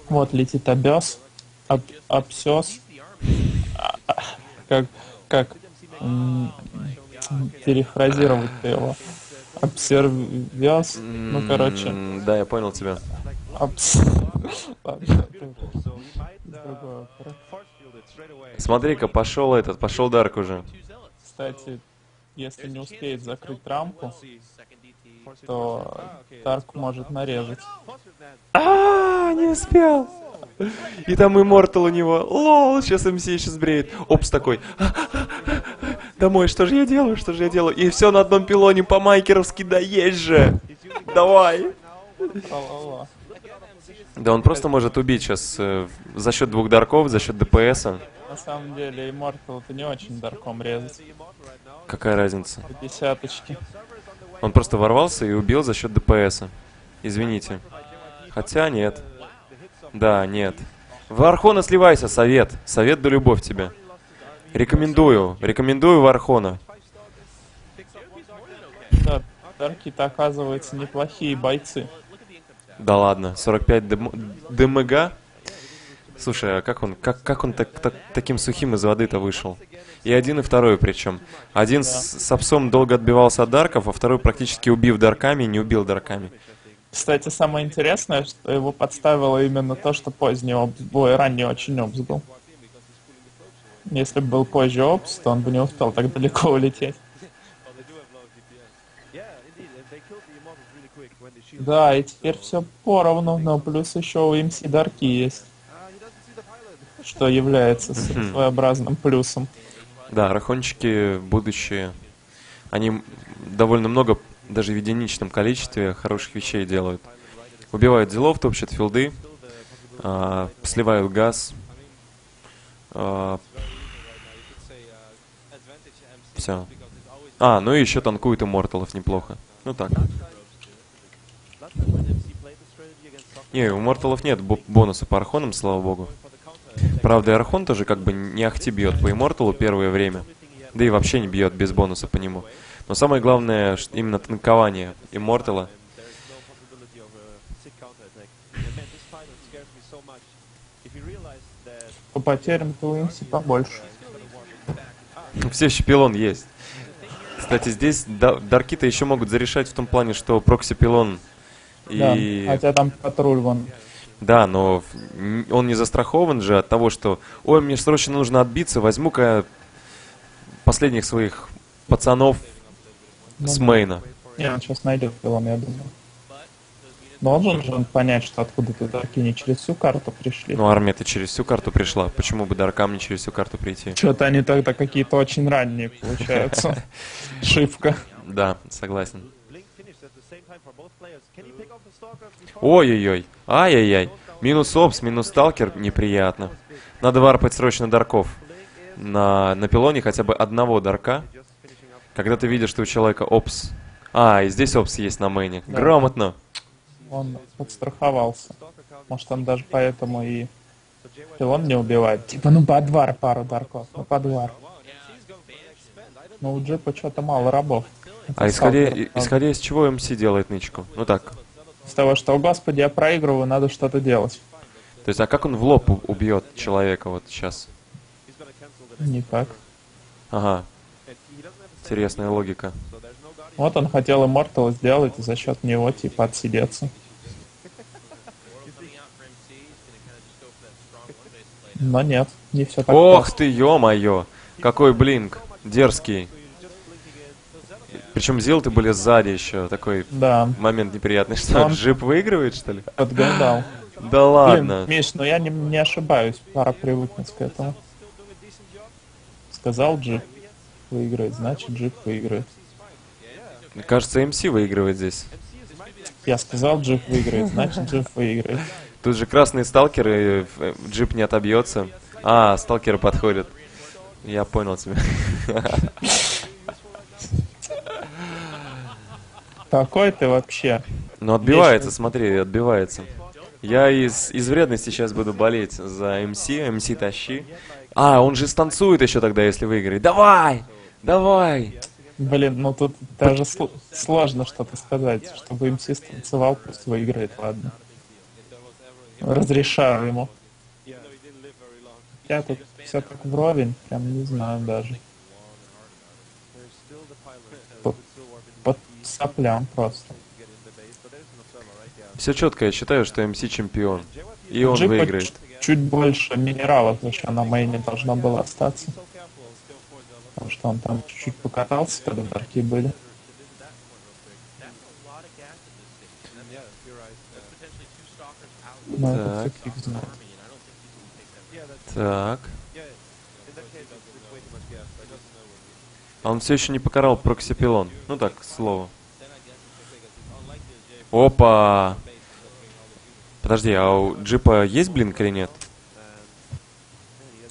Speaker 1: Вот летит обез, об, обсес. А, Как, как перефразировать его? Обсервез. Ну, короче,
Speaker 2: Да, я понял тебя.
Speaker 1: обс... <laughs>
Speaker 2: Смотри-ка, пошел этот, пошел Дарк уже.
Speaker 1: Кстати, если не успеет закрыть
Speaker 6: it
Speaker 1: то Дарк может нарезать.
Speaker 2: А, не успел. И там иммортал у него. Лол, сейчас МС сейчас бреет. Опс такой. Домой, что же я делаю, что же я делаю? И все на одном пилоне по-майкеровски, да есть же. Давай. Да он просто может убить сейчас э, за счет двух дарков, за счет ДПСа.
Speaker 1: На самом деле, Immortal это не очень дарком резать.
Speaker 2: Какая разница?
Speaker 1: По десяточке.
Speaker 2: Он просто ворвался и убил за счет ДПСа. Извините. Хотя нет. Да, нет. В Архона сливайся, совет. Совет да любовь тебе. Рекомендую. Рекомендую в Архона.
Speaker 1: Да, Дарки-то оказывается неплохие бойцы.
Speaker 2: Да ладно, 45 дм- ДМГ? Слушай, а как он, как, как он так, так- таким сухим из воды-то вышел? И один, и второй причем. Один с, с Апсом долго отбивался от дарков, а второй практически убив дарками, не убил дарками.
Speaker 1: Кстати, самое интересное, что его подставило именно то, что поздний опс, ой, ранний очень опс был. Если бы был позже опс, то он бы не успел так далеко <laughs> улететь. Да, и теперь все поровну, но плюс еще у МС Дарки есть, что является своеобразным плюсом.
Speaker 2: Да, рахончики будущие, они довольно много, даже в единичном количестве, хороших вещей делают. Убивают делов, топчат филды, а, сливают газ. Все. А, ну и еще танкуют имморталов неплохо. Ну так. Не, у Морталов нет бо- бонуса по архонам, слава богу. Правда, и архон тоже как бы не ахти бьет по имморталу первое время. Да и вообще не бьет без бонуса по нему. Но самое главное, ш- именно танкование иммортала.
Speaker 1: По потерям-то у МС побольше.
Speaker 2: Все еще пилон есть. Кстати, здесь да- дарки-то еще могут зарешать в том плане, что прокси-пилон и...
Speaker 1: Да, хотя там патруль вон.
Speaker 2: Да, но он не застрахован же от того, что «Ой, мне срочно нужно отбиться, возьму-ка последних своих пацанов
Speaker 1: Ну
Speaker 2: с мейна».
Speaker 1: Он сейчас найдет пилон, я думаю. Но он должен понять, что откуда-то дарки не через всю карту пришли.
Speaker 2: Ну, армия-то через всю карту пришла. Почему бы Даркам не через всю карту прийти?
Speaker 1: Что-то они тогда какие-то очень ранние получаются. <laughs> Шибко.
Speaker 2: Да, согласен. Ой-ой-ой. Ай-яй-яй. Минус опс, минус сталкер. Неприятно. Надо варпать срочно дарков. На, на пилоне хотя бы одного дарка. Когда ты видишь, что у человека опс. А, и здесь опс есть на мэне.
Speaker 1: Да.
Speaker 2: Грамотно.
Speaker 1: Он подстраховался. Может, он даже поэтому и пилон не убивает. Типа, ну под два пару дарков, ну под два. Но у джипа что-то мало рабов.
Speaker 2: А исходя, и- исходя из чего МС делает нычку? Ну так.
Speaker 1: С того, что, о господи, я проигрываю, надо что-то делать.
Speaker 2: То есть, а как он в лоб убьет человека вот сейчас?
Speaker 1: Никак.
Speaker 2: Ага. Интересная логика.
Speaker 1: Вот он хотел Immortal сделать и за счет него, типа, отсидеться.
Speaker 4: Coming out for MC, he's gonna kind of just go for that strong one-base play.
Speaker 1: Но нет, не все так
Speaker 2: Ох
Speaker 1: просто.
Speaker 2: ты, ё-моё! Какой блинк! Дерзкий. Причем зилты были сзади еще. Такой
Speaker 1: Да,
Speaker 2: момент неприятный. Что,
Speaker 1: Он-
Speaker 2: джип выигрывает, что ли?
Speaker 1: подгадал. <laughs>
Speaker 2: Да ладно.
Speaker 1: Блин, Миш, ну я не, не ошибаюсь, пора привыкнуть к этому. Сказал джип выиграет, значит джип выиграет.
Speaker 2: Кажется, МС выигрывает здесь.
Speaker 1: Я сказал джип выиграет, значит джип выиграет.
Speaker 2: Тут же красные сталкеры, э, джип не отобьется. А, сталкеры подходят. Я понял тебя.
Speaker 1: Какой ты вообще?
Speaker 2: Ну, отбивается, смотри, отбивается. Я из, из вредности сейчас буду болеть за МС, МС тащи. А, он же станцует еще тогда, если выиграет. Давай! Давай!
Speaker 1: Блин, ну тут даже сл- сложно что-то сказать. Чтобы МС станцевал, пусть выиграет, ладно. Разрешаю ему. Я тут все так вровень, прям не знаю даже. По, по соплям просто.
Speaker 2: Все четко, я считаю, что МС чемпион. И он
Speaker 1: Джипа
Speaker 2: выиграет.
Speaker 1: ч- чуть больше минералов еще на мейне должно было остаться. Потому что он там чуть-чуть покатался, когда дарки были. Это
Speaker 2: Так. Так. А он все еще не покарал проксипилон. Ну так, к слову. Опа! Подожди, а у джипа есть блинк или нет?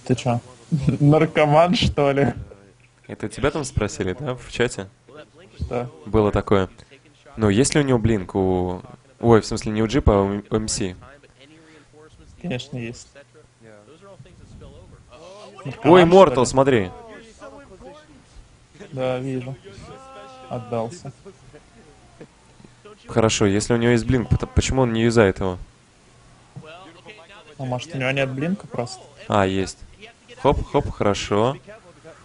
Speaker 1: Ты чё? <laughs> Наркоман, что ли?
Speaker 2: Это тебя там спросили, да, в чате?
Speaker 1: Что?
Speaker 2: Было такое. Ну, есть ли у него блинк у... Ой, в смысле, не у джипа, а у МС.
Speaker 1: Конечно, есть.
Speaker 2: Ой, Мортал, смотри.
Speaker 1: Да, вижу. Отдался.
Speaker 2: Хорошо, если у него есть блинк, почему он не юзает его?
Speaker 1: А может, у него нет блинка просто?
Speaker 2: А, есть. Хоп, хоп, хорошо.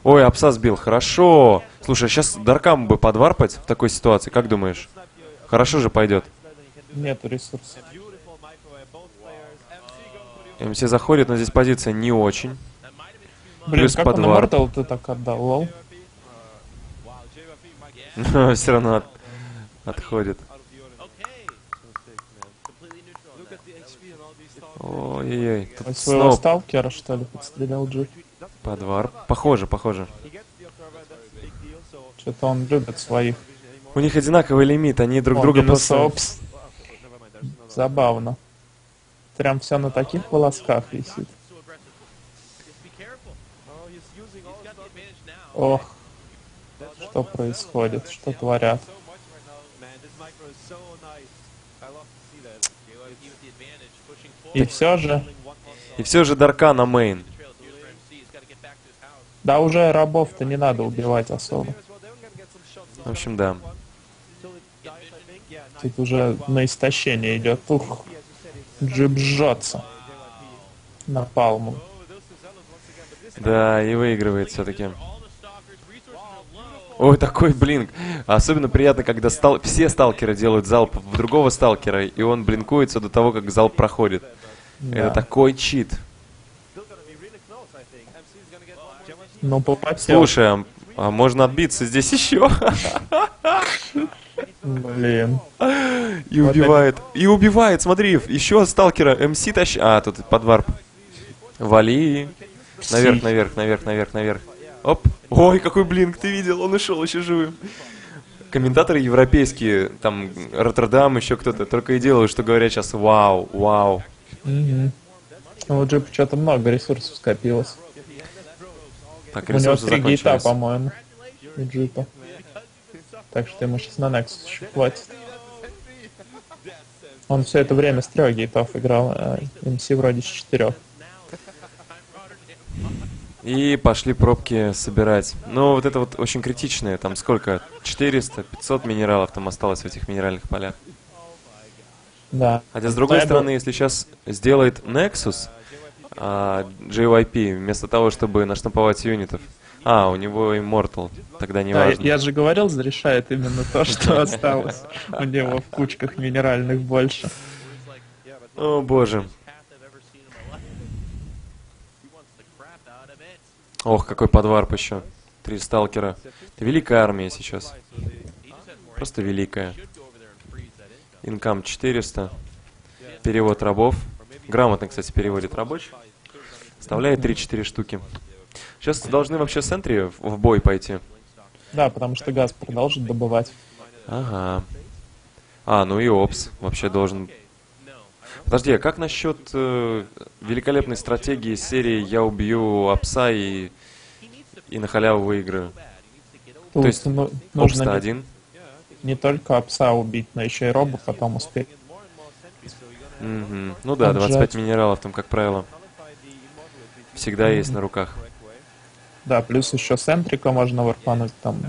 Speaker 2: Ой, апса сбил, хорошо. Слушай, сейчас Даркам бы подварпать в такой ситуации, как думаешь? Хорошо же пойдет.
Speaker 1: Нету ресурсов.
Speaker 2: МС заходит, но здесь позиция не очень.
Speaker 1: Блин,
Speaker 2: Плюс
Speaker 1: как он
Speaker 2: подвар.
Speaker 1: Immortal ты так отдал, лол? <laughs>
Speaker 2: Но все равно от- отходит. Ой-ой-ой,
Speaker 1: Ой,
Speaker 2: тут
Speaker 1: Своего
Speaker 2: снова
Speaker 1: сталкера, что ли, подстрелял джип?
Speaker 2: подвар. Похоже, похоже.
Speaker 1: Что-то он любит своих.
Speaker 2: У них одинаковый лимит, они друг
Speaker 1: О,
Speaker 2: друга просто...
Speaker 1: Забавно. Прям все на таких волосках висит. Ох, что происходит, что творят. И все же,
Speaker 2: И все же Дарка на мейн.
Speaker 1: да уже рабов-то не надо убивать особо.
Speaker 2: В общем, да.
Speaker 1: Тут уже на истощение идет. Ух, джип жжется. Напалмом.
Speaker 2: Да, и выигрывает все-таки. Ой, такой блинк. Особенно приятно, когда стал... все сталкеры делают залп в другого сталкера, и он блинкуется до того, как залп проходит. Это
Speaker 1: Да.
Speaker 2: такой чит.
Speaker 1: Ну, попотел.
Speaker 2: Слушай, а, а можно отбиться здесь еще? <laughs>
Speaker 1: Блин.
Speaker 2: И
Speaker 1: Вот
Speaker 2: убивает. И убивает, смотри, еще сталкера. МС тащи... А, тут подварп. Вали. Наверх, наверх, наверх, наверх, наверх. Оп. Ой, какой блинк, ты видел? Он ушел еще живым. Комментаторы европейские, там, Роттердам, еще кто-то, только и делают, что говорят сейчас вау, вау.
Speaker 1: Ну, У джипа что-то много ресурсов скопилось.
Speaker 2: Так,
Speaker 1: У него
Speaker 2: ресурсы
Speaker 1: три гейта, по-моему, у джипа. Так что ему сейчас на Nexus еще хватит. Он все это время с трех гейтов играл, а МС вроде с четырех.
Speaker 2: И пошли пробки собирать. Ну, вот это вот очень критичное. Там сколько? 400, 500 минералов там осталось в этих минеральных полях.
Speaker 1: Да.
Speaker 2: Хотя, с другой
Speaker 1: Поэтому-
Speaker 2: стороны, если сейчас сделает Nexus, а, JYP, вместо того, чтобы наштамповать юнитов, а, у него Immortal, тогда не
Speaker 1: Да,
Speaker 2: важно.
Speaker 1: я же говорил, решает именно то, <laughs> что осталось. У него в кучках минеральных больше.
Speaker 2: О, боже. Ох, какой подварп еще. Три сталкера. Это великая армия сейчас. Просто великая. Инкам 400. Перевод рабов. Грамотно, кстати, переводит рабочих. Вставляет 3-4 штуки. Сейчас должны вообще с Сентри в бой пойти.
Speaker 1: Да, потому что газ продолжит добывать.
Speaker 2: Ага. А, ну и Опс вообще должен... Подожди, а как насчет э, великолепной стратегии серии «Я убью Опса и, и на халяву выиграю»?
Speaker 1: Тут
Speaker 2: есть
Speaker 1: ну, нужно не,
Speaker 2: один.
Speaker 1: не только пса убить, но еще и роба потом успеть.
Speaker 2: Мгм. Ну да,
Speaker 1: Отжать.
Speaker 2: 25 минералов там, как правило, всегда есть на руках.
Speaker 1: Да, плюс еще с энтрика можно варпануть там.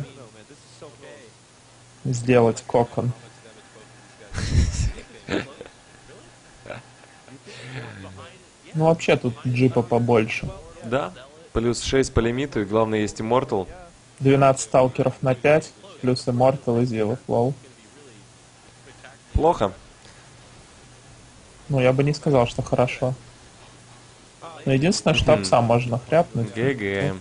Speaker 1: Сделать кокон. Ну вообще тут джипа побольше.
Speaker 2: Да, плюс 6 по лимиту, и главное есть Immortal.
Speaker 1: 12 сталкеров на 5, плюс Immortal и Zilla Flow.
Speaker 2: Плохо.
Speaker 1: Ну, я бы не сказал, что хорошо. Но единственное, что
Speaker 2: Мгм.
Speaker 1: пса можно хряпнуть.
Speaker 2: ГГ.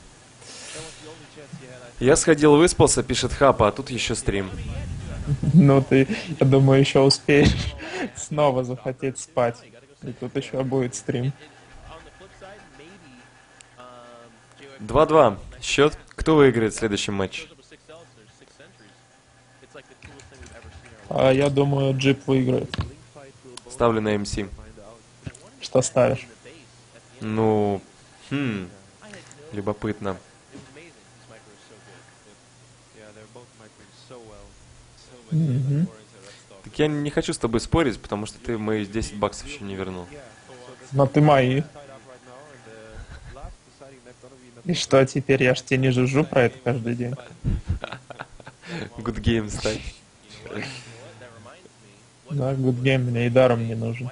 Speaker 2: Я сходил, выспался, пишет Хапа, а тут еще стрим. <laughs>
Speaker 1: Ну, ты, я думаю, еще успеешь снова захотеть спать. И тут еще будет стрим.
Speaker 4: On the flip side, maybe um, JYP
Speaker 2: 2-2. Счет. Кто выиграет следующий матч?
Speaker 1: А я думаю, джип выиграет.
Speaker 2: Ставлю на МС.
Speaker 1: Что ставишь?
Speaker 2: Ну, хм, любопытно.
Speaker 5: Stock.
Speaker 2: Так я не хочу с тобой спорить, потому что ты мои 10 баксов еще не вернул.
Speaker 1: Но ты мои. И что теперь? Я ж тебе не жужжу про это каждый день.
Speaker 2: Good game стать.
Speaker 1: Да, good game мне и даром не нужен.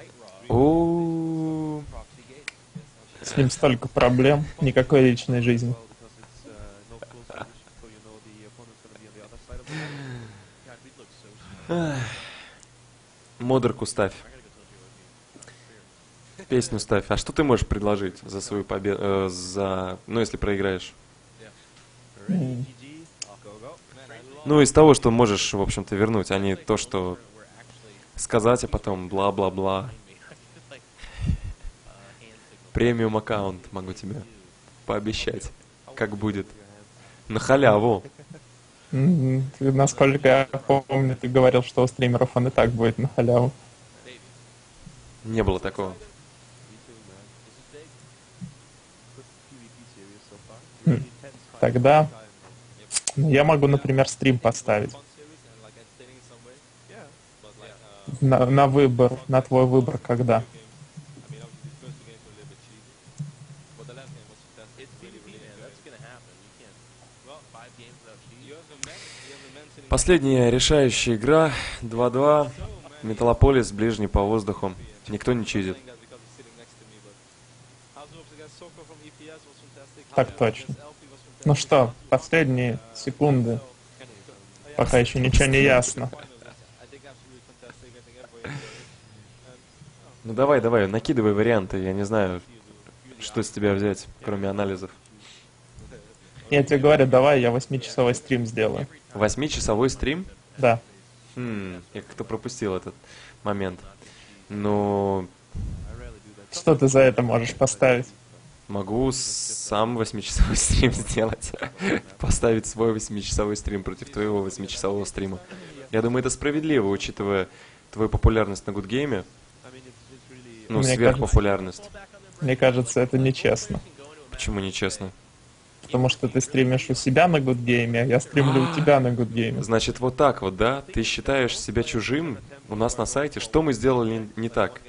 Speaker 1: С ним столько проблем, никакой личной жизни.
Speaker 5: because it's uh, no close position, so you know the opponent's gonna be on the other side of the map.
Speaker 4: God, we look so smart.
Speaker 2: Модерку ставь. Песню ставь. А что ты можешь предложить за свою победу? за, ну, если проиграешь. Ну, из того, что можешь, в общем-то, вернуть, а не то, что сказать, а потом бла-бла-бла. Премиум аккаунт могу тебе пообещать, как будет. На халяву.
Speaker 1: Насколько я помню, ты говорил, что у стримеров он и так будет на халяву.
Speaker 2: Не было такого.
Speaker 1: Тогда я могу, например, стрим поставить. На, на выбор, на твой выбор, когда.
Speaker 2: Последняя решающая игра. 2-2. Металлополис, ближний по воздуху. Никто не чизит.
Speaker 1: Так точно. Ну что, последние секунды. Пока еще ничего не ясно.
Speaker 2: Ну давай, давай, накидывай варианты. Я не знаю, что с тебя взять, кроме анализов.
Speaker 1: Я тебе говорю, давай я восьмичасовой стрим сделаю.
Speaker 2: Восьмичасовой стрим?
Speaker 1: Да.
Speaker 2: Хм, я как-то пропустил этот момент. Ну,
Speaker 1: Что ты за это можешь поставить?
Speaker 2: могу сам восьмичасовой стрим <laughs> сделать. Поставить свой восьмичасовой стрим против твоего восьмичасового стрима. Я думаю, это справедливо, учитывая твою популярность на Гудгейме. Ну,
Speaker 1: Мне
Speaker 2: сверхпопулярность.
Speaker 1: Мне кажется, это нечестно.
Speaker 2: Почему нечестно?
Speaker 1: Потому что ты стримишь у себя на Гудгейме, а я стримлю у тебя на Гудгейме.
Speaker 2: Значит, вот так вот, да? Ты считаешь себя чужим у нас на сайте? Что мы сделали не так?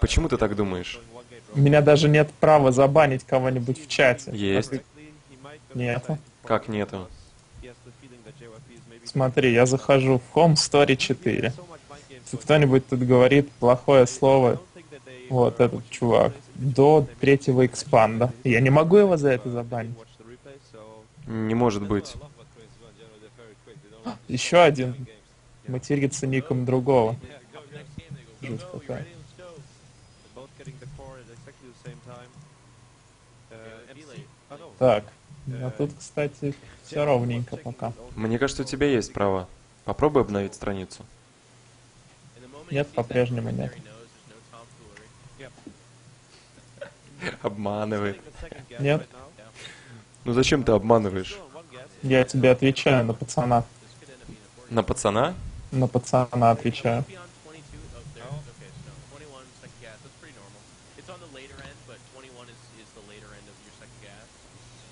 Speaker 2: Почему ты так думаешь?
Speaker 1: У меня даже нет права забанить кого-нибудь в чате.
Speaker 2: Есть.
Speaker 1: А ты- Нету.
Speaker 2: Как нету?
Speaker 1: Смотри, я захожу в Home Story 4. Если кто-нибудь тут говорит плохое слово, вот этот чувак, до третьего экспанда. Я не могу его за это забанить.
Speaker 2: Не может быть.
Speaker 1: Еще один матерится ником другого. Жуть какая. Так, а тут, кстати, все ровненько пока.
Speaker 2: Мне кажется, у тебя есть право. Попробуй обновить страницу.
Speaker 1: Нет, по-прежнему нет.
Speaker 2: Обманывает.
Speaker 1: Нет.
Speaker 2: Ну зачем ты обманываешь?
Speaker 1: Я тебе отвечаю на пацана.
Speaker 2: На пацана?
Speaker 1: На пацана отвечаю.
Speaker 4: Beyond 22, oh, there. Okay, so no, 21 second gas. That's pretty normal. It's on the later end, but 21 is, is the later end of your second gas.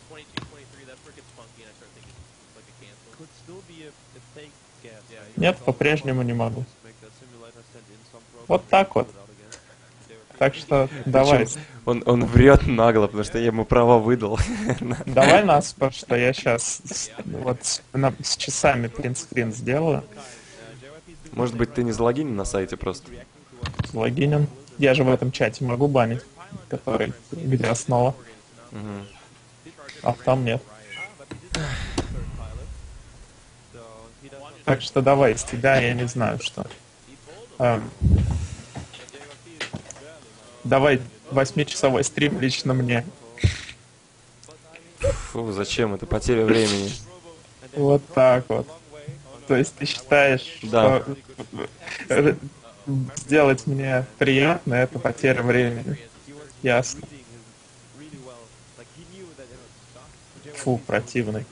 Speaker 4: 22, 23, that's where it gets funky, and I start thinking it's like a cancel.
Speaker 6: Could still be a, a fake guess.
Speaker 4: Yeah,
Speaker 6: right?
Speaker 1: Нет, по-прежнему не могу. Вот так вот. Так что давай,
Speaker 2: Он, он врет нагло, потому что я ему права выдал. <laughs>
Speaker 1: давай нас, потому что я сейчас вот с, на- с часами принтскрин сделаю.
Speaker 2: Может быть, ты не залогинен на сайте просто?
Speaker 1: Логинен. Я же в этом чате могу банить, который, где основа,
Speaker 2: Мгм.
Speaker 1: а там нет. Так что давай, из тебя я не знаю что. Эм, давай восьмичасовой стрим лично мне.
Speaker 2: Фу, зачем? Это потеря времени.
Speaker 1: Вот так вот. То есть ты считаешь,
Speaker 2: Да.
Speaker 1: что э, сделать мне приятно это потеря времени. Ясно. Фу, противный.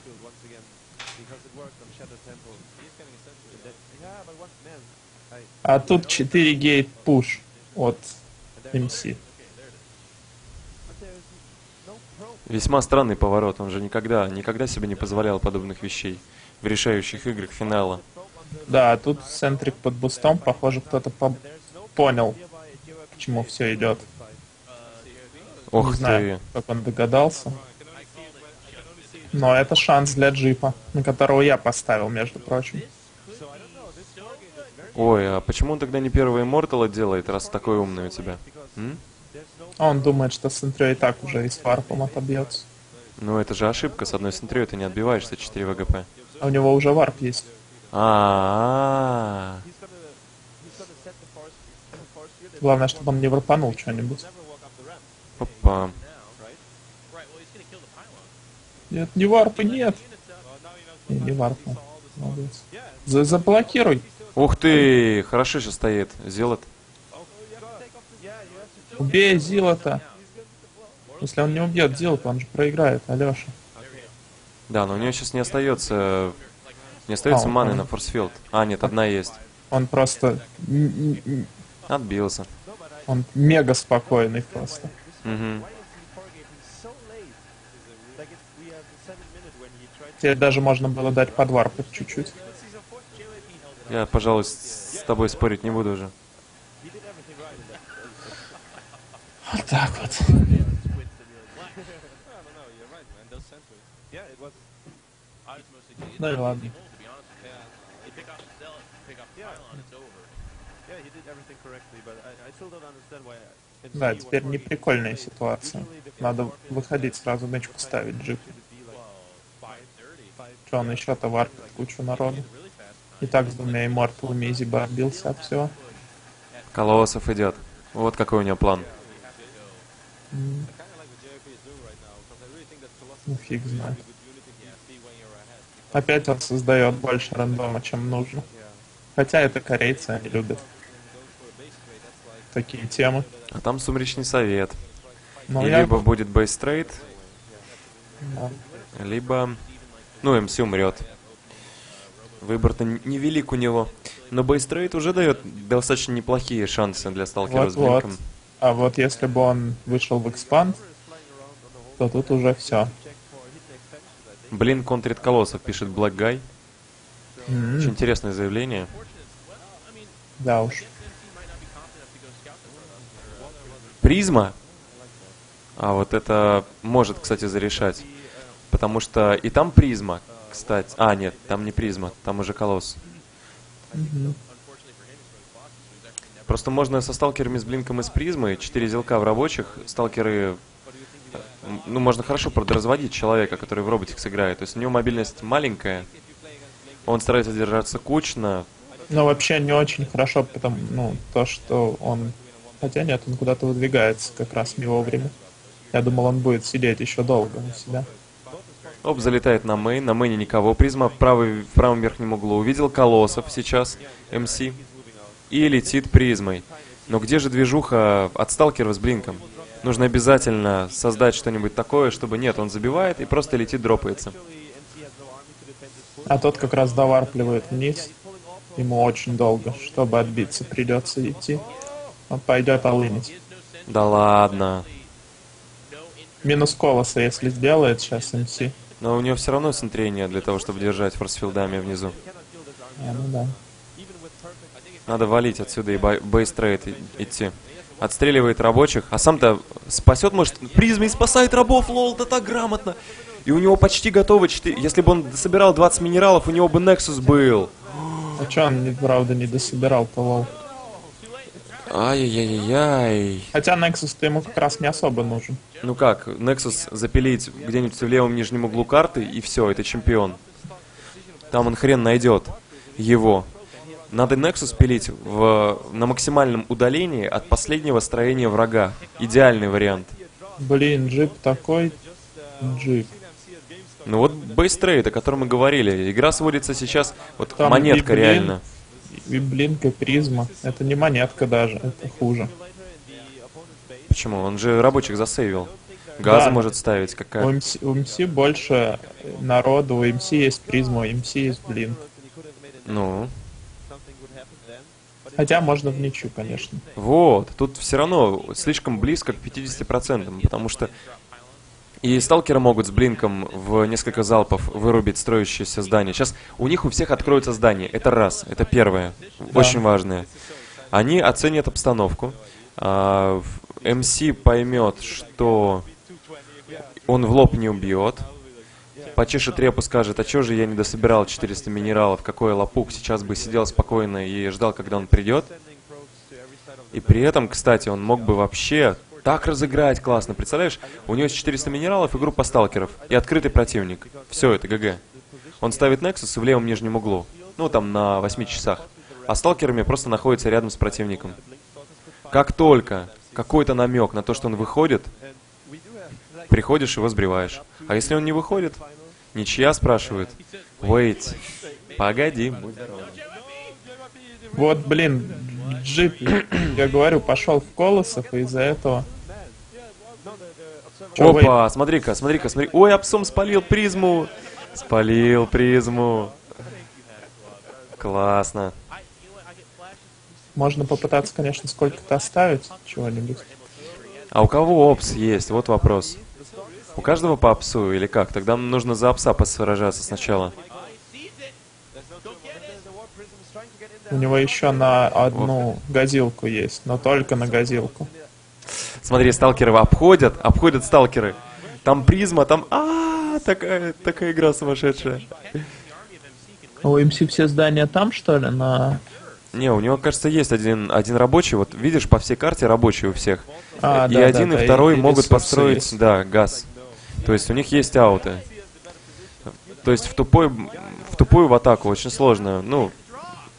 Speaker 1: А тут 4 гейт пуш от
Speaker 6: Pro.
Speaker 2: Весьма странный поворот. Он же никогда, никогда себе не позволял подобных вещей в решающих играх финала.
Speaker 1: Да, тут центрик под бустом, похоже, кто-то по- понял, к чему все идет. Не
Speaker 2: Ох
Speaker 1: знаю,
Speaker 2: ты.
Speaker 1: как он догадался. Но это шанс для джипа, на которого я поставил, между прочим.
Speaker 2: Ой, а почему он тогда не первого Immortal делает, раз такой умный у тебя? М?
Speaker 1: А он думает, что с и так уже и с варпом отобьется.
Speaker 2: Ну это же ошибка, с одной сентрей ты не отбиваешься 4 ВГП.
Speaker 1: А у него уже варп есть.
Speaker 2: А,
Speaker 6: field and
Speaker 1: Главное, чтобы он не варпанул что-нибудь.
Speaker 2: опа.
Speaker 1: Нет, не варпа, нет. Не, не. Молодец. За- заблокируй.
Speaker 2: Ух ты, хорошо сейчас стоит. Зелот.
Speaker 1: Убей Зилота. Если он не убьет Зилота, он же проиграет, Алеша.
Speaker 2: Да, но у него сейчас не остается... Не остается
Speaker 1: А,
Speaker 2: маны
Speaker 1: он-
Speaker 2: на форсфилд. А, нет, одна есть.
Speaker 1: Он просто...
Speaker 2: Отбился.
Speaker 1: Он мега спокойный просто.
Speaker 6: Tried
Speaker 1: Тебе даже можно было дать под варп чуть-чуть.
Speaker 2: Я, пожалуй, с тобой спорить не буду уже.
Speaker 1: Вот так вот.
Speaker 5: I don't know, you're right, man. Those sentries.
Speaker 6: Yeah, it was
Speaker 4: I was mostly it's
Speaker 1: Ну и ладно. Да, теперь не прикольная ситуация. Надо выходить сразу мечку ставить джип.
Speaker 6: Should it be like
Speaker 4: 530.
Speaker 1: Что он еще-то варпит кучу народу. И так с двумя имморталами изи бы отбился от всего.
Speaker 2: Колоссов идет. Вот какой у него план.
Speaker 1: Ну фиг знает. Опять он создает больше рандома, чем нужно. Хотя это корейцы, они любят такие темы.
Speaker 2: А там сумеречный совет.
Speaker 1: Но
Speaker 2: И
Speaker 1: я...
Speaker 2: либо будет бейстрейт,
Speaker 1: да.
Speaker 2: либо... Ну, МС умрет. Выбор-то невелик у него. Но бейстрейт уже дает достаточно неплохие шансы для сталкера с
Speaker 1: Вот-вот.
Speaker 2: блинком.
Speaker 1: А вот если бы он вышел в экспанд, то тут уже все.
Speaker 2: Блин контрит колоссов, пишет Black Guy. Очень интересное заявление.
Speaker 1: Да уж.
Speaker 2: Призма. А вот это может, кстати, зарешать. Потому что и там призма, кстати. А, нет, там не призма, там уже колосс. Просто можно со сталкерами с блинком и с призмой, 4 зелка в рабочих, сталкеры, э, ну, можно хорошо продразводить человека, который в роботик сыграет. То есть у него мобильность маленькая, он старается держаться кучно,
Speaker 1: Но вообще не очень хорошо, потому, ну, то, что он... Хотя нет, он куда-то выдвигается как раз не вовремя. Я думал, он будет сидеть еще долго у себя.
Speaker 2: Оп, залетает на мейн, на мейне никого. Призма в, правый, в правом верхнем углу. Увидел колоссов сейчас, МС. И летит призмой. Но где же движуха от сталкера с блинком? Нужно обязательно создать что-нибудь такое, чтобы нет, он забивает и просто летит, дропается.
Speaker 1: А тот как раз доварпливает вниз. Ему очень долго. Чтобы отбиться, придется идти. Он пойдет алынить.
Speaker 2: Да ладно.
Speaker 1: Минус колоса, если сделает сейчас МС.
Speaker 2: Но у него все равно центрение для того, чтобы держать форсфилдами внизу.
Speaker 1: А, ну да.
Speaker 2: Надо валить отсюда и бейстрейт идти. Отстреливает рабочих, а сам-то спасет, может, призмой спасает рабов, лол, да так грамотно. И у него почти готовы 4... Если бы он собирал 20 минералов, у него бы Nexus был.
Speaker 1: А чё он, правда, не дособирал-то, лол?
Speaker 2: Ай-яй-яй-яй.
Speaker 1: Хотя Nexus-то ему как раз не особо нужен.
Speaker 2: Ну как, Nexus запилить где-нибудь в левом нижнем углу карты, и все, это чемпион. Там он хрен найдет его. Надо Nexus пилить в, на максимальном удалении от последнего строения врага. Идеальный вариант.
Speaker 1: Блин, джип такой. Джип.
Speaker 2: Ну вот бейстрейт, о котором мы говорили. Игра сводится сейчас, вот
Speaker 1: Там
Speaker 2: монетка
Speaker 1: и блин,
Speaker 2: реально.
Speaker 1: И блинка, призма. Это не монетка даже, это хуже.
Speaker 2: Почему? Он же рабочих засейвил. Газы
Speaker 1: Да.
Speaker 2: может ставить,
Speaker 1: У
Speaker 2: какая.
Speaker 1: МС, у МС больше народу, у МС есть призма, у МС есть блинк.
Speaker 2: Ну,
Speaker 1: Хотя можно в ничью, конечно.
Speaker 2: вот. Тут все равно слишком близко к 50%, потому что и сталкеры могут с блинком в несколько залпов вырубить строящееся здание. Сейчас у них у всех откроется здание. Это раз, это первое, очень важное. Они оценят обстановку. а, МС поймет, что он в лоб не убьет. Почешет репу, скажет, а чё же я не дособирал 400 минералов, какой лопух, сейчас бы сидел спокойно и ждал, когда он придет. И при этом, кстати, он мог бы вообще так разыграть классно. Представляешь, у него есть 400 минералов и группа сталкеров, и открытый противник. Все, это ГГ. Он ставит Nexus в левом нижнем углу, ну там на 8 часах. А сталкерами просто находится рядом с противником. Как только какой-то намек на то, что он выходит, приходишь его сбриваешь. А если он не выходит, ничья спрашивает. Wait, погоди. будь здоров».
Speaker 1: Вот, блин, джип, я говорю, пошел в колосов, и из-за этого...
Speaker 2: Опа, смотри-ка, смотри-ка, смотри. Ой, Апсом спалил призму. Спалил призму. Классно.
Speaker 1: можно попытаться, конечно, сколько-то оставить чего-нибудь.
Speaker 2: А у кого опс есть? Вот вопрос. У каждого по апсу или как? Тогда нужно за апса посражаться сначала.
Speaker 1: У него еще на одну газилку есть, но только на газилку.
Speaker 2: Смотри, сталкеры обходят, обходят сталкеры. Там призма, там... А, такая, такая игра сумасшедшая.
Speaker 1: У МС все здания там, что ли, на...
Speaker 2: Не, у него, кажется, есть один, один рабочий. Вот видишь, по всей карте рабочий у всех.
Speaker 1: А,
Speaker 2: и
Speaker 1: да,
Speaker 2: один,
Speaker 1: да,
Speaker 2: и
Speaker 1: да,
Speaker 2: второй
Speaker 1: и
Speaker 2: могут построить,
Speaker 1: есть.
Speaker 2: да, газ. То есть у них есть ауты. То есть в тупой, в тупую в атаку очень сложно. Ну,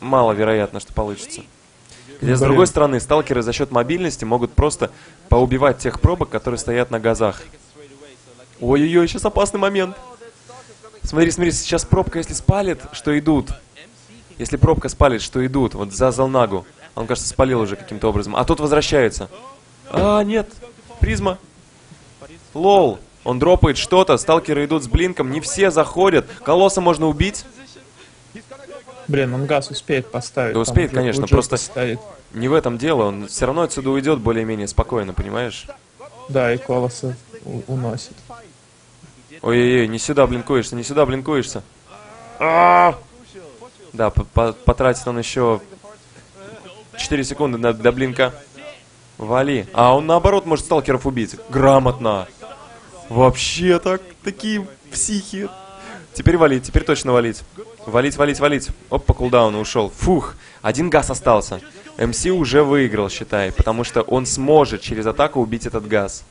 Speaker 2: маловероятно, что получится. Хотя, с другой стороны, сталкеры за счет мобильности могут просто поубивать тех пробок, которые стоят на газах. Ой-ой-ой, сейчас опасный момент. Смотри, смотри, сейчас пробка, если спалит, что идут. Если пробка спалит, что идут, вот за Залнагу. Он, кажется, спалил уже каким-то образом. А тот возвращается. А, нет. Призма. Лол. Он дропает что-то, сталкеры идут с блинком, не все заходят. Колосса можно убить.
Speaker 1: Блин, он газ успеет поставить.
Speaker 2: Да
Speaker 1: там
Speaker 2: успеет,
Speaker 1: уже-
Speaker 2: конечно, просто-
Speaker 1: стоит.
Speaker 2: Не в этом дело, он все равно отсюда уйдет более-менее спокойно, понимаешь?
Speaker 1: Да, и колоса уносит.
Speaker 2: Ой-ой-ой, не сюда блинкуешься, не сюда блинкуешься. А! Да, по- по- потратит он еще 4 секунды на- до блинка. Вали. А он наоборот может сталкеров убить. Грамотно. Вообще так, такие психи. Теперь валить, теперь точно валить. Валить, валить, валить. Оп, по кулдауну ушел. Фух, один газ остался. МС уже выиграл, считай, потому что он сможет через атаку убить этот газ.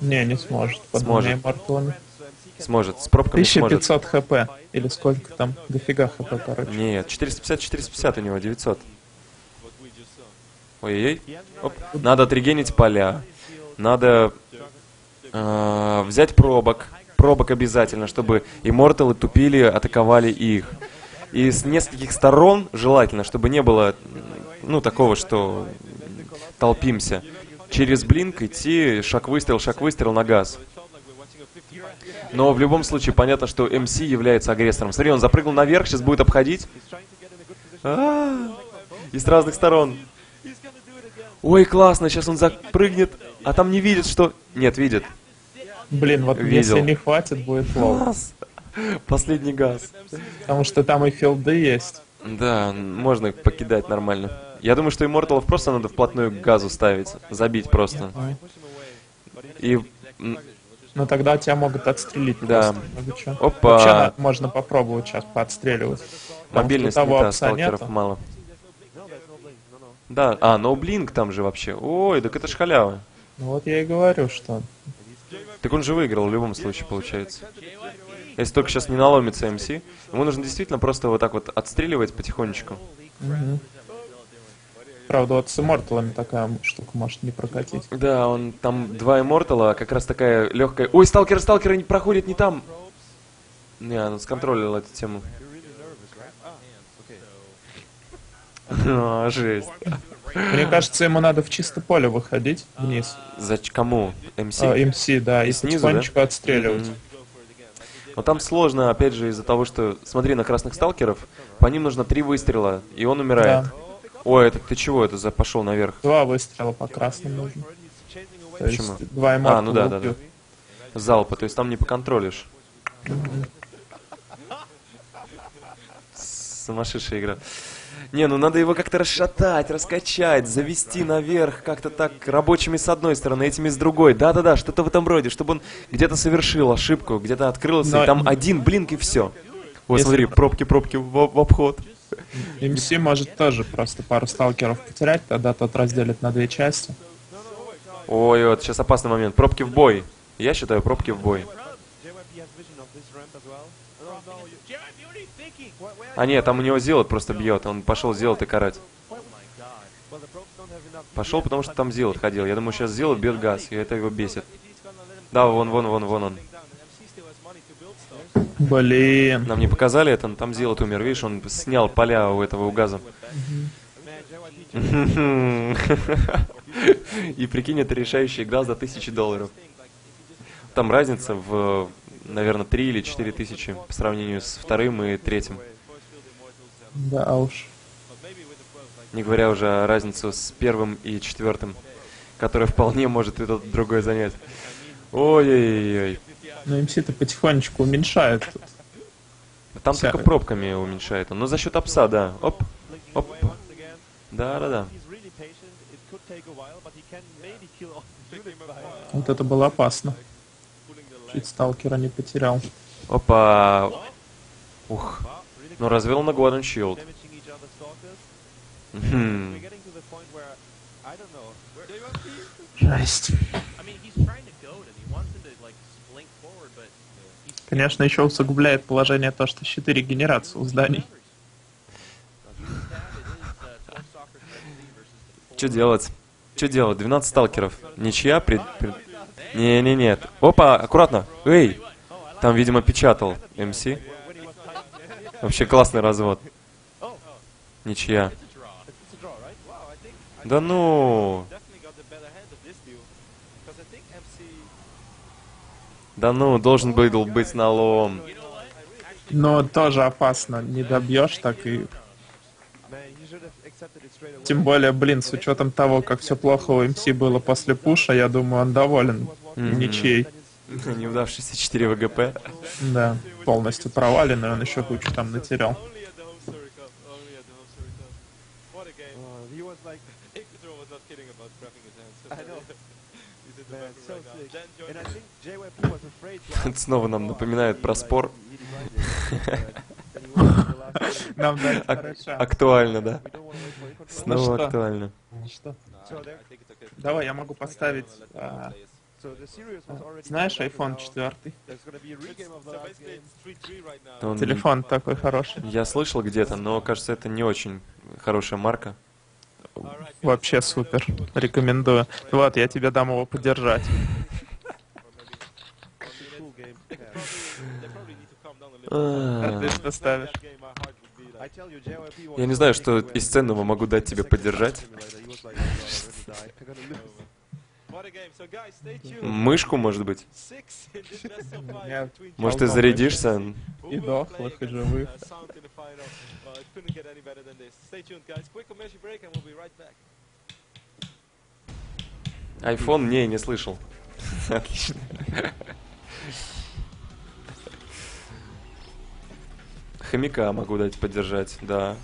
Speaker 1: Не, не сможет. Под
Speaker 2: Сможет. Сможет, с пробками сможет.
Speaker 1: 1500 хп. Или сколько там? Дофига хп, короче.
Speaker 2: Нет, 450-450 у него, 900. Ой-ой-ой. Надо отрегенить поля. Надо э, взять пробок. Пробок обязательно, чтобы имморталы тупили, атаковали их. И с нескольких сторон желательно, чтобы не было ну такого, что толпимся. Через блинк идти, шаг выстрел, шаг выстрел на газ. Но в любом случае понятно, что МС является агрессором. Смотри, он запрыгнул наверх, сейчас будет обходить. А, И с разных сторон. Ой, классно, сейчас он запрыгнет, а там не видит, что... Нет, видит.
Speaker 1: Блин, вот
Speaker 2: Видел.
Speaker 1: если не хватит, будет.
Speaker 2: Класс. Последний газ.
Speaker 1: Потому что там и филды есть.
Speaker 2: Да, можно их покидать нормально. Я думаю, что имморталов просто надо вплотную к газу ставить. Забить просто. И...
Speaker 1: Но тогда тебя могут отстрелить
Speaker 2: Да.
Speaker 1: просто.
Speaker 2: Опа.
Speaker 1: Вообще можно попробовать сейчас поотстреливать.
Speaker 2: Мобильность не та, сталкеров
Speaker 1: нету.
Speaker 2: мало. Да, а, ноублинк там же вообще. Ой, так это ж халява.
Speaker 1: Ну вот я и говорю, что
Speaker 2: Так он же выиграл в любом случае, получается. Если только сейчас не наломится МС, ему нужно действительно просто вот так вот отстреливать потихонечку.
Speaker 1: Мгм. Правда, вот с имморталами такая штука может не прокатить.
Speaker 2: Да, он там два иммортала, как раз такая легкая... Ой, сталкер, сталкер не проходит не там. Не, он сконтролил эту тему. <laughs> А, жесть.
Speaker 1: Мне кажется, ему надо в чисто поле выходить вниз.
Speaker 2: За кому? МС?
Speaker 1: А, МС, да, и
Speaker 2: Снизу,
Speaker 1: потихонечку
Speaker 2: да?
Speaker 1: отстреливать.
Speaker 2: Мгм. Но там сложно, опять же, из-за того, что, смотри, на красных сталкеров, по ним нужно три выстрела, и он умирает.
Speaker 1: Да.
Speaker 2: Ой, это ты чего это за пошел наверх?
Speaker 1: Два выстрела по красным нужно. То есть
Speaker 2: Почему?
Speaker 1: два иммортала
Speaker 2: А, ну да, да, да. Залпа, то есть там не поконтролишь. Сумасшедшая игра. Не, ну надо его как-то расшатать, раскачать, завести наверх, как-то так рабочими с одной стороны, этими с другой. Да-да-да, что-то в этом роде, чтобы он где-то совершил ошибку, где-то открылся,
Speaker 1: Но-
Speaker 2: и там один блинк и все. Вот
Speaker 1: Если-
Speaker 2: смотри, пробки-пробки в, в обход.
Speaker 1: МС может тоже просто пару сталкеров потерять, тогда тот разделит на две части.
Speaker 2: Ой, вот сейчас опасный момент. Пробки в бой. Я считаю, пробки в бой. А нет, там у него Зилот просто бьет. Он пошел Зилот и карать. Пошел, потому что там Зилот ходил. Я думаю, сейчас Зилот бьет газ, и это его бесит. Да, вон, вон, вон, вон он.
Speaker 1: Блин.
Speaker 2: Нам не показали это, но там Зилот умер. Видишь, он снял поля у этого у газа. <laughs> И прикинь, это решающая игра за тысячи долларов. Там разница в, наверное, 3 или 4 тысячи по сравнению с вторым и третьим.
Speaker 1: Да уж.
Speaker 2: Не говоря уже о разницу с первым и четвертым, которая вполне может и тот другой занять. Ой-ой-ой.
Speaker 1: Но МС-то потихонечку уменьшает тут.
Speaker 2: Там
Speaker 1: Вся-
Speaker 2: только пробками уменьшает он. Но за счет опса, да. Оп, оп. Да-да-да.
Speaker 1: Вот это было опасно. Чуть сталкера не потерял.
Speaker 2: Опа. Ух. Ну, развел на Golden Shield.
Speaker 6: know.
Speaker 1: Жесть. Конечно, еще усугубляет положение то, что щиты регенерации у зданий.
Speaker 2: Что делать? Что делать? 12 сталкеров. Ничья? Пред... пред- Не-не-нет. Опа, аккуратно. Эй! Там, видимо, печатал МС. Вообще классный развод. Ничья. Да ну, да ну, должен был быть налом.
Speaker 1: Но тоже опасно. Не добьешь так и... Тем более, блин, с учетом того, как все плохо у МС было после пуша, я думаю, он доволен
Speaker 2: Мгм.
Speaker 1: ничей. <laughs>
Speaker 2: Неудавшийся 4 ВГП.
Speaker 1: Да, полностью проваленный, он еще кучу там натерял.
Speaker 6: Uh,
Speaker 2: снова нам напоминает про спор.
Speaker 1: Нам
Speaker 2: Ак-. Актуально, да.
Speaker 1: Ну
Speaker 2: Снова
Speaker 1: что?
Speaker 2: актуально.
Speaker 1: Давай, я могу поставить... А, знаешь, iPhone
Speaker 6: now
Speaker 1: 4?
Speaker 6: There's gonna be a regame of the
Speaker 5: So
Speaker 6: last
Speaker 5: basically
Speaker 6: game.
Speaker 5: it's 3-3 right now.
Speaker 2: Он-
Speaker 1: Телефон такой хороший.
Speaker 2: Я слышал где-то, но кажется, это не очень хорошая марка.
Speaker 1: Вообще супер. Рекомендую. Вот, я тебе дам его поддержать.
Speaker 2: А,
Speaker 1: ставишь.
Speaker 2: Я не знаю, что из ценного могу дать тебе поддержать. Мышку, может быть?
Speaker 1: Нет.
Speaker 2: Может, ты зарядишься?
Speaker 1: И дохлых, и живых.
Speaker 2: Айфон? Не, не слышал. Отлично. Хомяка могу дать поддержать, да.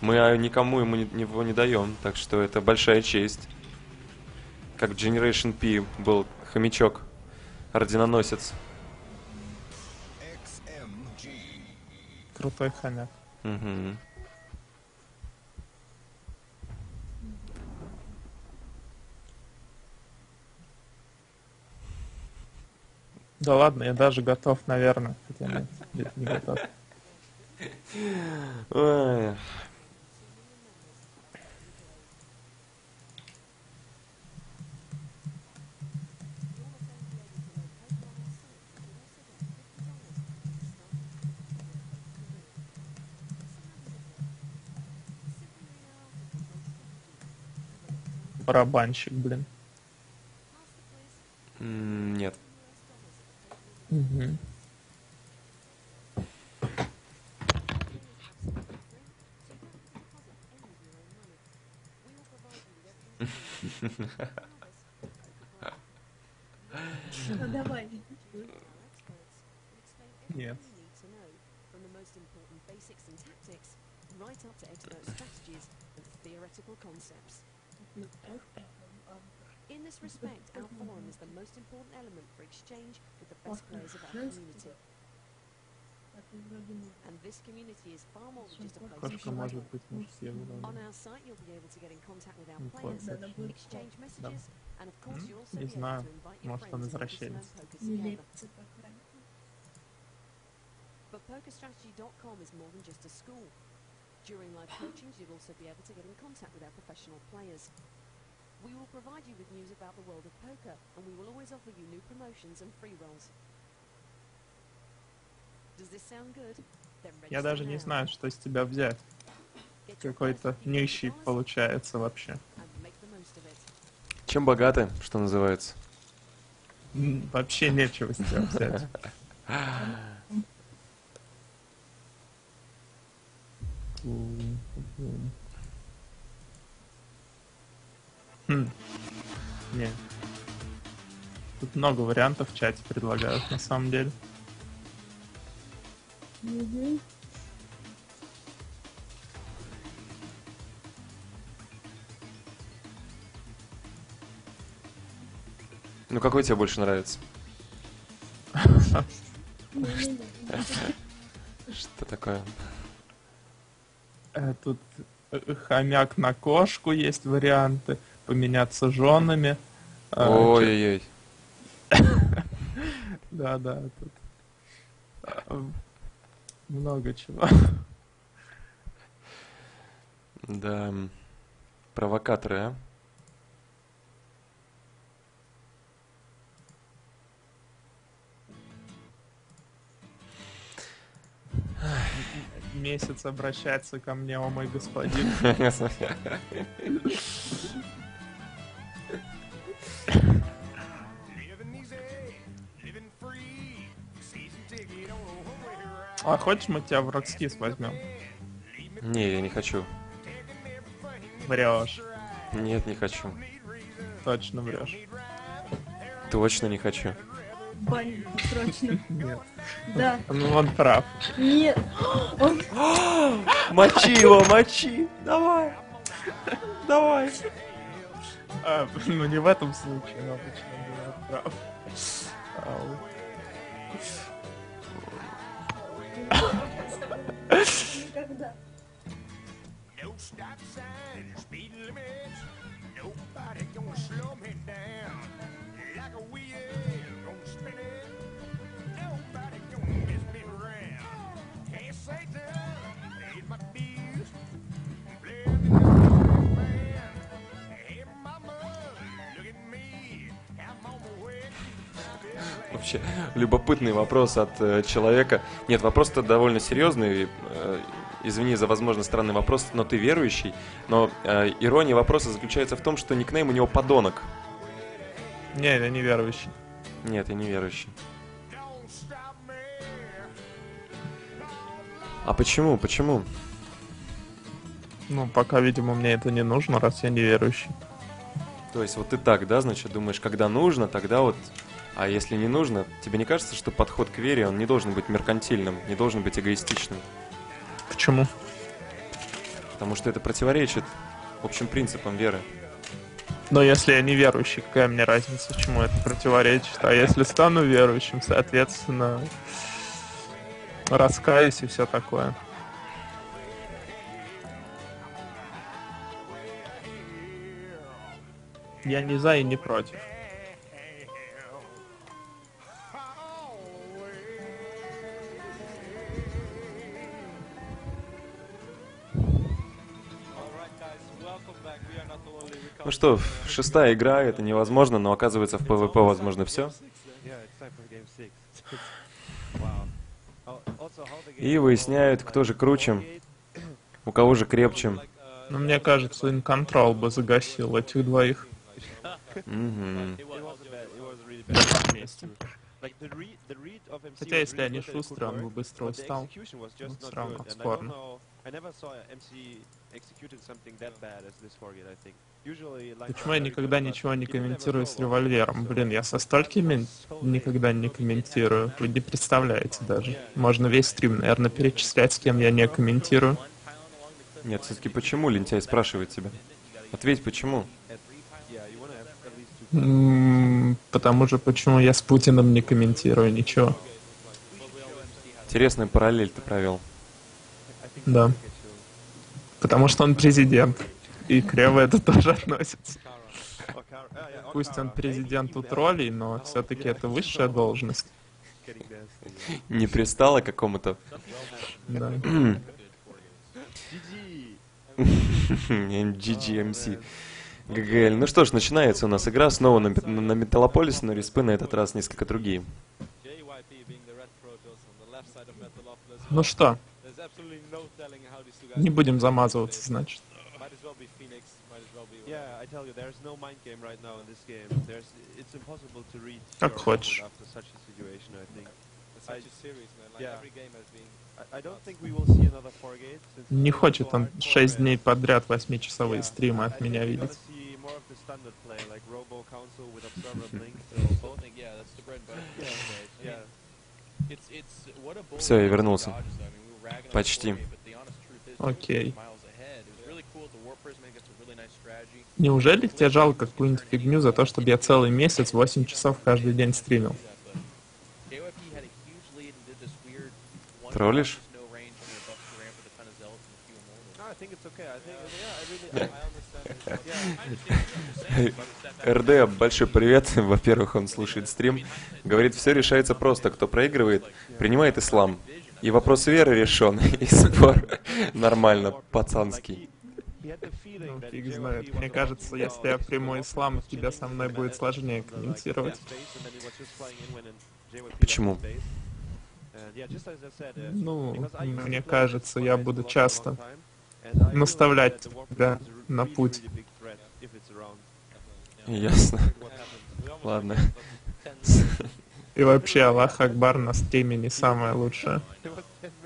Speaker 2: Мы никому ему не- его не даем, так что это большая честь. Как в Generation P был хомячок, орденоносец.
Speaker 1: Крутой хомяк.
Speaker 2: Мгм.
Speaker 1: Да ладно, я даже готов, наверное. Хотя нет, нет, не готов.
Speaker 2: Ой.
Speaker 1: Барабанщик, блин.
Speaker 2: М, Нет.
Speaker 1: Мгм.
Speaker 3: Ну давай.
Speaker 1: Нет.
Speaker 7: From the most important basics and tactics, right up to expert strategies and theoretical concepts.
Speaker 3: Ну, просто, а,
Speaker 7: In this respect, our forum is the most important element for exchange with the best players of our community.
Speaker 3: а ты вроде не-
Speaker 7: And this community is far more than just a place to
Speaker 1: Кошка
Speaker 7: shop.
Speaker 1: может быть мужским.
Speaker 7: On our site, you'll be able to get in contact with our
Speaker 1: Ну,
Speaker 7: players,
Speaker 3: Да, да, будет
Speaker 7: exchange messages, and of course, you'll also
Speaker 1: Не
Speaker 7: be able
Speaker 1: знаю.
Speaker 7: to invite your
Speaker 1: Может, он
Speaker 7: friends to listen
Speaker 1: извращенец.
Speaker 7: and poker
Speaker 3: не
Speaker 7: together.
Speaker 3: лекция такая.
Speaker 7: But PokerStrategy.com is more than just a school. During live coachings, you'll also be able to get in contact with our professional players. We will provide you with news about the world of poker, and we will always offer you new promotions and free rolls. Does this sound good?
Speaker 1: Я даже не знаю, что с тебя взять. Какой-то нищий получается вообще.
Speaker 2: Чем богаты, что называется?
Speaker 1: Вообще нечего с тебя взять. Хм. Не. Тут много вариантов в чате предлагают, на самом деле.
Speaker 2: Ну, какой тебе больше нравится? <laughs> Что такое?
Speaker 1: Э, Тут э, хомяк на кошку есть варианты, поменяться женами. А,
Speaker 2: Ой-ой-ой. <laughs>
Speaker 1: Да, да, тут много чего.
Speaker 2: Да. Провокаторы, а?
Speaker 1: Месяц обращаться ко мне, о мой господин. А хочешь мы тебя в Rockskis возьмем?
Speaker 2: Не, я не хочу.
Speaker 1: Врешь.
Speaker 2: Нет, не хочу.
Speaker 1: Точно врешь.
Speaker 2: Точно не хочу.
Speaker 3: Баню срочно.
Speaker 1: Нет.
Speaker 3: Да.
Speaker 1: Ну он прав.
Speaker 3: Нет. Он... <gasps>
Speaker 2: Мочи его, мочи! Давай! Давай!
Speaker 1: А, ну не в этом случае, но обычно бывает прав. Ау.
Speaker 3: Никогда.
Speaker 8: No stop sign, speed limits. Nobody gonna slow me down.
Speaker 2: Вообще, любопытный вопрос от э, человека. Нет, вопрос-то довольно серьезный. э, извини за, возможно, странный вопрос, но ты верующий. Но э, ирония вопроса заключается в том, что никнейм у него подонок.
Speaker 1: Не, я не верующий.
Speaker 2: Нет, я не верующий. А почему? Почему?
Speaker 1: Ну, пока, видимо, мне это не нужно, раз я не верующий.
Speaker 2: То есть вот ты так, да, значит, думаешь, когда нужно, тогда вот... А если не нужно, тебе не кажется, что подход к вере, он не должен быть меркантильным, не должен быть эгоистичным?
Speaker 1: Почему?
Speaker 2: Потому что это противоречит общим принципам веры.
Speaker 1: Но если я не верующий, какая мне разница, чему это противоречит? А если стану верующим, соответственно, раскаюсь и все такое. Я не за и не против.
Speaker 2: Ну что, шестая игра, это невозможно, но оказывается в PvP возможно все. И выясняют, кто же круче, у кого же крепче.
Speaker 1: Но мне кажется, инконтрол бы загасил этих двоих. Хотя если они
Speaker 6: could
Speaker 1: он бы быстро устал. Ну, всё равно спорно.
Speaker 6: Know- I never saw MC executed something that bad as this Forget, I think. Usually, like,
Speaker 1: Почему я никогда
Speaker 6: but
Speaker 1: ничего не комментирую с револьвером? Блин, я со столькими никогда не комментирую. Вы не представляете даже. Можно весь стрим, наверное, перечислять, с кем я не комментирую.
Speaker 2: Нет, все-таки почему лентяй спрашивает тебя? Ответь, почему?
Speaker 1: М, Потому же, почему я с Путиным не комментирую ничего.
Speaker 2: Интересную параллель ты провел.
Speaker 1: Да. Потому что он президент. И к Реве это тоже относится. Пусть он президент у троллей, но все-таки это высшая должность.
Speaker 2: Не пристало какому-то?
Speaker 1: Да.
Speaker 2: GGMC. ГГЛ. Ну что ж, начинается у нас игра снова на, на Металлополис, но респы на этот раз несколько другие.
Speaker 5: JYP being
Speaker 1: не будем замазываться, значит. Как хочешь. Не хочет он
Speaker 6: hardcore
Speaker 1: 6
Speaker 6: and-
Speaker 1: дней подряд
Speaker 6: Yeah,
Speaker 1: 8-часовые стримы от меня видеть.
Speaker 2: Всё, я вернулся. Почти.
Speaker 1: Окей. Неужели тебе жалко какую-нибудь фигню за то, чтобы я целый месяц 8 часов каждый день стримил?
Speaker 2: Троллишь? РД, большой привет. Во-первых, он слушает стрим. Говорит, все решается просто. Кто проигрывает, принимает ислам. И вопрос веры решен. И спор нормально, пацанский.
Speaker 1: Ну, фиг знает. Мне кажется, если я приму ислам,
Speaker 6: chilling
Speaker 1: со мной будет сложнее комментировать.
Speaker 2: Почему?
Speaker 6: uh,
Speaker 1: Ну, мне кажется, я буду часто наставлять
Speaker 6: uh,
Speaker 1: тебя на путь.
Speaker 2: Ясно. Ладно.
Speaker 1: И вообще, Аллах Акбар на стриме не самое лучшее.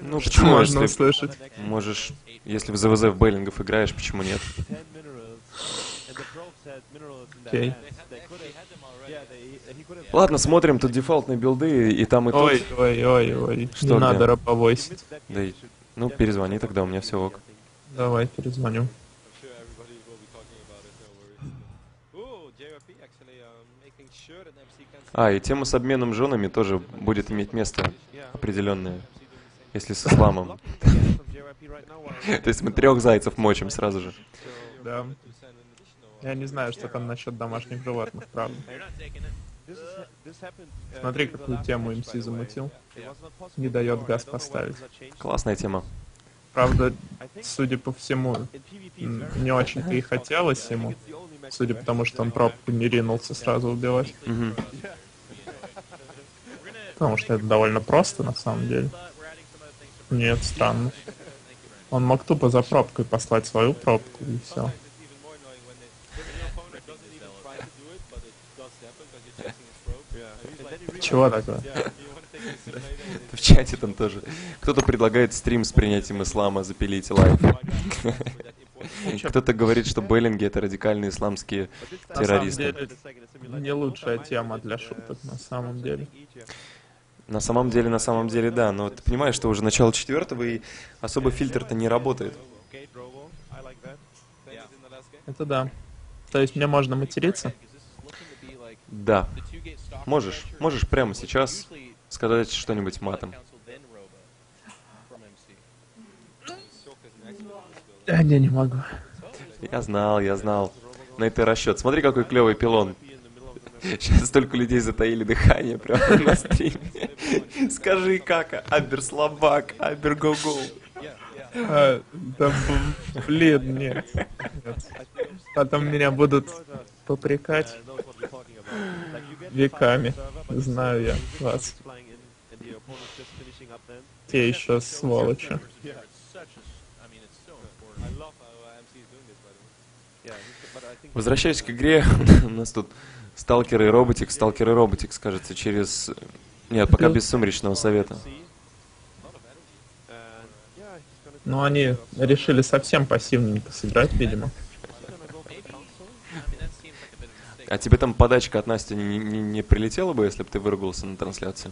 Speaker 2: Ну,
Speaker 1: Что
Speaker 2: почему,
Speaker 1: можно
Speaker 2: если
Speaker 1: услышать?
Speaker 2: можешь, если в ЗВЗ в Бейлингов играешь, почему нет?
Speaker 6: 10 minerals, and the probes had minerals in their
Speaker 1: Окей.
Speaker 6: have
Speaker 2: Ладно, смотрим, тут дефолтные билды, и там, и тут.
Speaker 1: Ой, ой, ой, ой.
Speaker 2: Что,
Speaker 1: Не
Speaker 2: где?
Speaker 1: надо
Speaker 6: that
Speaker 2: Да Ну, перезвони тогда, у меня все ок.
Speaker 1: Давай, перезвоню.
Speaker 5: I'm sure everybody will be talking about it, no worries. Ooh, JYP actually um, making sure that MC can see
Speaker 2: А, и тема с обменом женами тоже будет иметь место определенное, если с исламом. <laughs> То есть мы трех зайцев мочим сразу же.
Speaker 1: Да. Я не знаю, что там насчет домашних животных, правда. Смотри, какую тему
Speaker 6: way.
Speaker 1: замутил. Не дает газ поставить.
Speaker 2: Классная тема.
Speaker 1: Правда, судя по всему, не очень-то и хотелось ему. Судя
Speaker 6: where
Speaker 1: потому, что он пробку не ринулся сразу убивать. Потому что это довольно просто на самом деле. Нет, странно. Он мог тупо за пробкой послать свою пробку и все. Чего такое?
Speaker 2: В чате там тоже. Кто-то предлагает стрим с принятием ислама запилить
Speaker 5: important
Speaker 2: Кто-то говорит, что Беллинги это радикальные исламские террористы.
Speaker 1: деле, не лучшая тема для шуток, на самом деле.
Speaker 2: На самом деле, на самом деле, да. Но ты понимаешь, что уже начало четвертого, и особо фильтр-то не работает.
Speaker 1: Это да. То есть мне можно материться?
Speaker 2: Да. Можешь, можешь прямо сейчас сказать что-нибудь матом.
Speaker 1: Да, не, не могу.
Speaker 2: Я знал, я знал. На это расчет. Смотри, какой клевый пилон. Сейчас столько людей затаили дыхание прямо на <laughs> стриме. Скажи, как? Абер слабак, Абер го-го.
Speaker 1: А, да, блин, нет. Нет. Потом меня будут попрекать веками. Знаю я вас. Те еще сволочи.
Speaker 2: Возвращаясь к игре, <laughs> у нас тут Сталкер и Роботик, Сталкер и Роботик, кажется, через... Нет, пока без Сумеречного Совета.
Speaker 1: Ну, они решили совсем пассивненько сыграть, видимо.
Speaker 2: А тебе там подачка от Насти не, не- не прилетела бы, если бы ты выругался на трансляции?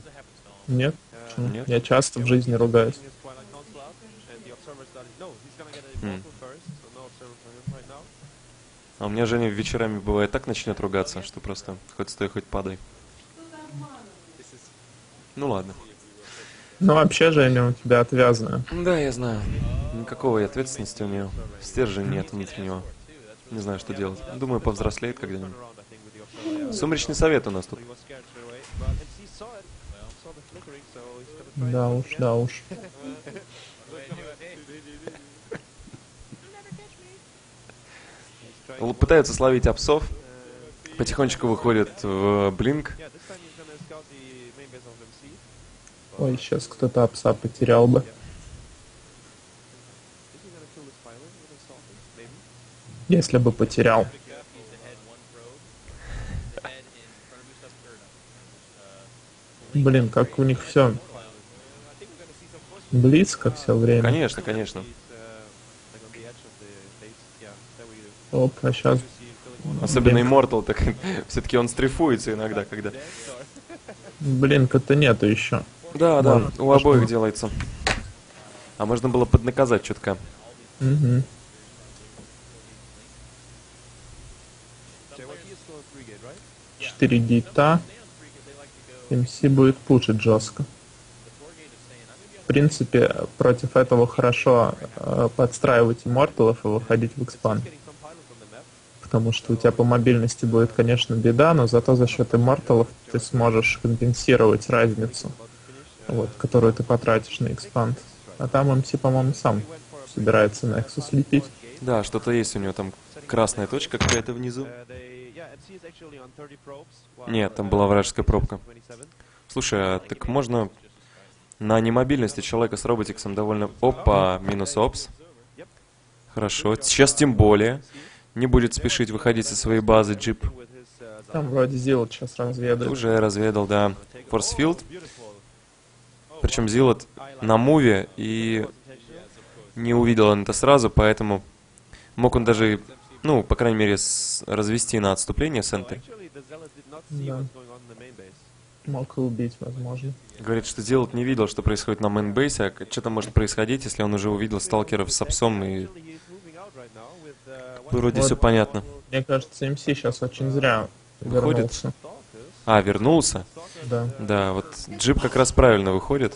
Speaker 1: Нет? Почему?
Speaker 2: Нет?
Speaker 1: Я часто в жизни ругаюсь.
Speaker 6: His
Speaker 2: А у меня Женя вечерами бывает так начнет ругаться, что просто хоть стой, хоть падай. Ну ладно.
Speaker 1: Ну, вообще, Женя, у тебя отвязная.
Speaker 2: Да, я знаю. Никакой ответственности у нее. Стержень нет внутреннего. Не знаю, что делать. Думаю, повзрослеет когда-нибудь. Сумеречный совет у нас тут.
Speaker 6: He was scared straight away, but MC saw it, saw the flickering, so he's gonna try
Speaker 1: Да
Speaker 6: it
Speaker 1: уж,
Speaker 6: again.
Speaker 1: да уж.
Speaker 6: He's trying
Speaker 2: Л- Пытаются словить апсов. Потихонечку выходит в Блинк.
Speaker 1: Ой, сейчас кто-то апса потерял бы. Если бы потерял. Блин, как у них все близко все время.
Speaker 2: Конечно, конечно.
Speaker 6: He's uh, like on the edge of the base. Yeah, there we go.
Speaker 1: Оп, а сейчас.
Speaker 2: Особенно
Speaker 1: Блин.
Speaker 2: Immortal, так <laughs> все-таки он стрейфуется иногда, когда...
Speaker 1: блинка-то нету еще.
Speaker 2: Да, да,
Speaker 1: Ладно,
Speaker 2: у обоих
Speaker 1: можно.
Speaker 2: делается. А можно было поднаказать чутка.
Speaker 1: Угу. 4 гейта. МС будет пушить жестко. В принципе, против этого хорошо э, подстраивать имморталов и выходить в экспан.
Speaker 6: Getting some pilots on the map.
Speaker 1: Потому что у тебя по мобильности будет, конечно, беда, но зато за счет имморталов ты сможешь компенсировать разницу, вот, которую ты потратишь на экспанд. А там МС, по-моему, сам собирается Nexus лепить.
Speaker 2: Да, что-то есть у него там красная точка какая-то внизу.
Speaker 6: They, yeah, MC is actually on 30 probes. while,
Speaker 2: Нет, там была вражеская пробка.
Speaker 6: 27.
Speaker 2: Слушай, а так можно На немобильности человека с роботиксом довольно... Опа, минус опс. Хорошо, сейчас тем более. Не будет спешить выходить со своей базы джип.
Speaker 1: Там вроде Зилот сейчас разведает.
Speaker 2: Уже разведал, да. Форсфилд. Причем Зилот на муве и не увидел он это сразу, поэтому мог он даже, ну, по крайней мере, развести на отступление центр.
Speaker 1: Да. Мог и убить, возможно.
Speaker 2: Говорит, что Зилот не видел, что происходит на мейнбейсе, а что там может происходить, если он уже увидел сталкеров с апсом и вроде
Speaker 1: Вот.
Speaker 2: все понятно.
Speaker 1: Мне кажется, МС сейчас очень зря
Speaker 2: Выходит?
Speaker 1: вернулся.
Speaker 2: А, вернулся?
Speaker 1: Да.
Speaker 2: Да, вот джип как раз правильно выходит.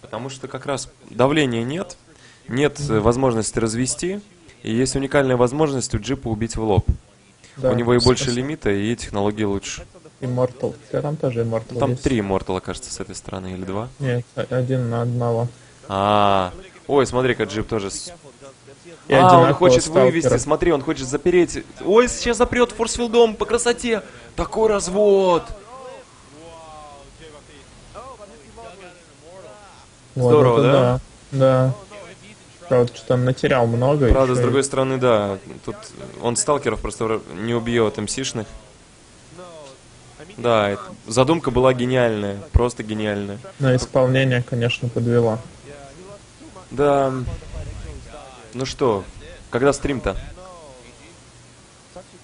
Speaker 2: Потому что как раз давления нет, нет э, возможности развести, и есть уникальная возможность у джипа убить в лоб.
Speaker 1: да.
Speaker 2: У него и больше
Speaker 1: Спасибо.
Speaker 2: лимита, и технологии лучше.
Speaker 1: Immortal. Хотя там тоже Immortal
Speaker 2: Там
Speaker 1: есть.
Speaker 2: три мортала, кажется, с этой стороны, или два.
Speaker 1: Нет, один на одного.
Speaker 2: А, ой, смотри-ка, джип тоже...
Speaker 1: И
Speaker 2: а, он хочет
Speaker 1: сталкеры.
Speaker 2: вывести, смотри, он хочет запереть. Ой, сейчас запрет форсфилдом по красоте. Такой развод.
Speaker 1: Вот
Speaker 2: Здорово, да?
Speaker 1: Да. Да. Правда, что он натерял много.
Speaker 2: Правда, с
Speaker 1: и-
Speaker 2: другой стороны, да, тут он сталкеров просто не убьет МСишных. Да, задумка была гениальная, просто гениальная.
Speaker 1: Но исполнение, конечно, подвело.
Speaker 2: Да. Ну что, когда стрим-то?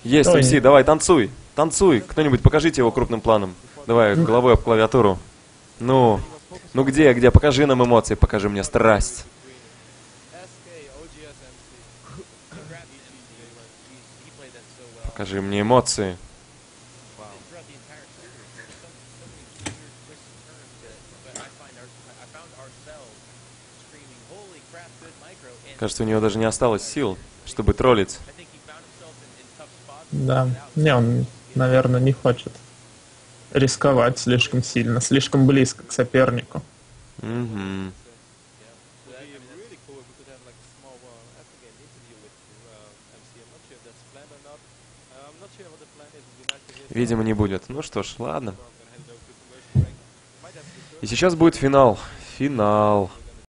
Speaker 2: Есть,
Speaker 1: Ой.
Speaker 2: МС, давай, танцуй, танцуй. Кто-нибудь покажите его крупным планом. Давай, головой об клавиатуру. Ну, ну где, где? Покажи нам эмоции, покажи мне страсть. Покажи мне эмоции. Кажется, у него даже не осталось сил, чтобы троллить.
Speaker 1: Да. Не, он, наверное, не хочет рисковать слишком сильно, слишком близко к сопернику.
Speaker 5: Uh, uh. Uh, hear.
Speaker 2: Видимо, не будет. Ну что ж, ладно. И сейчас будет финал. Финал.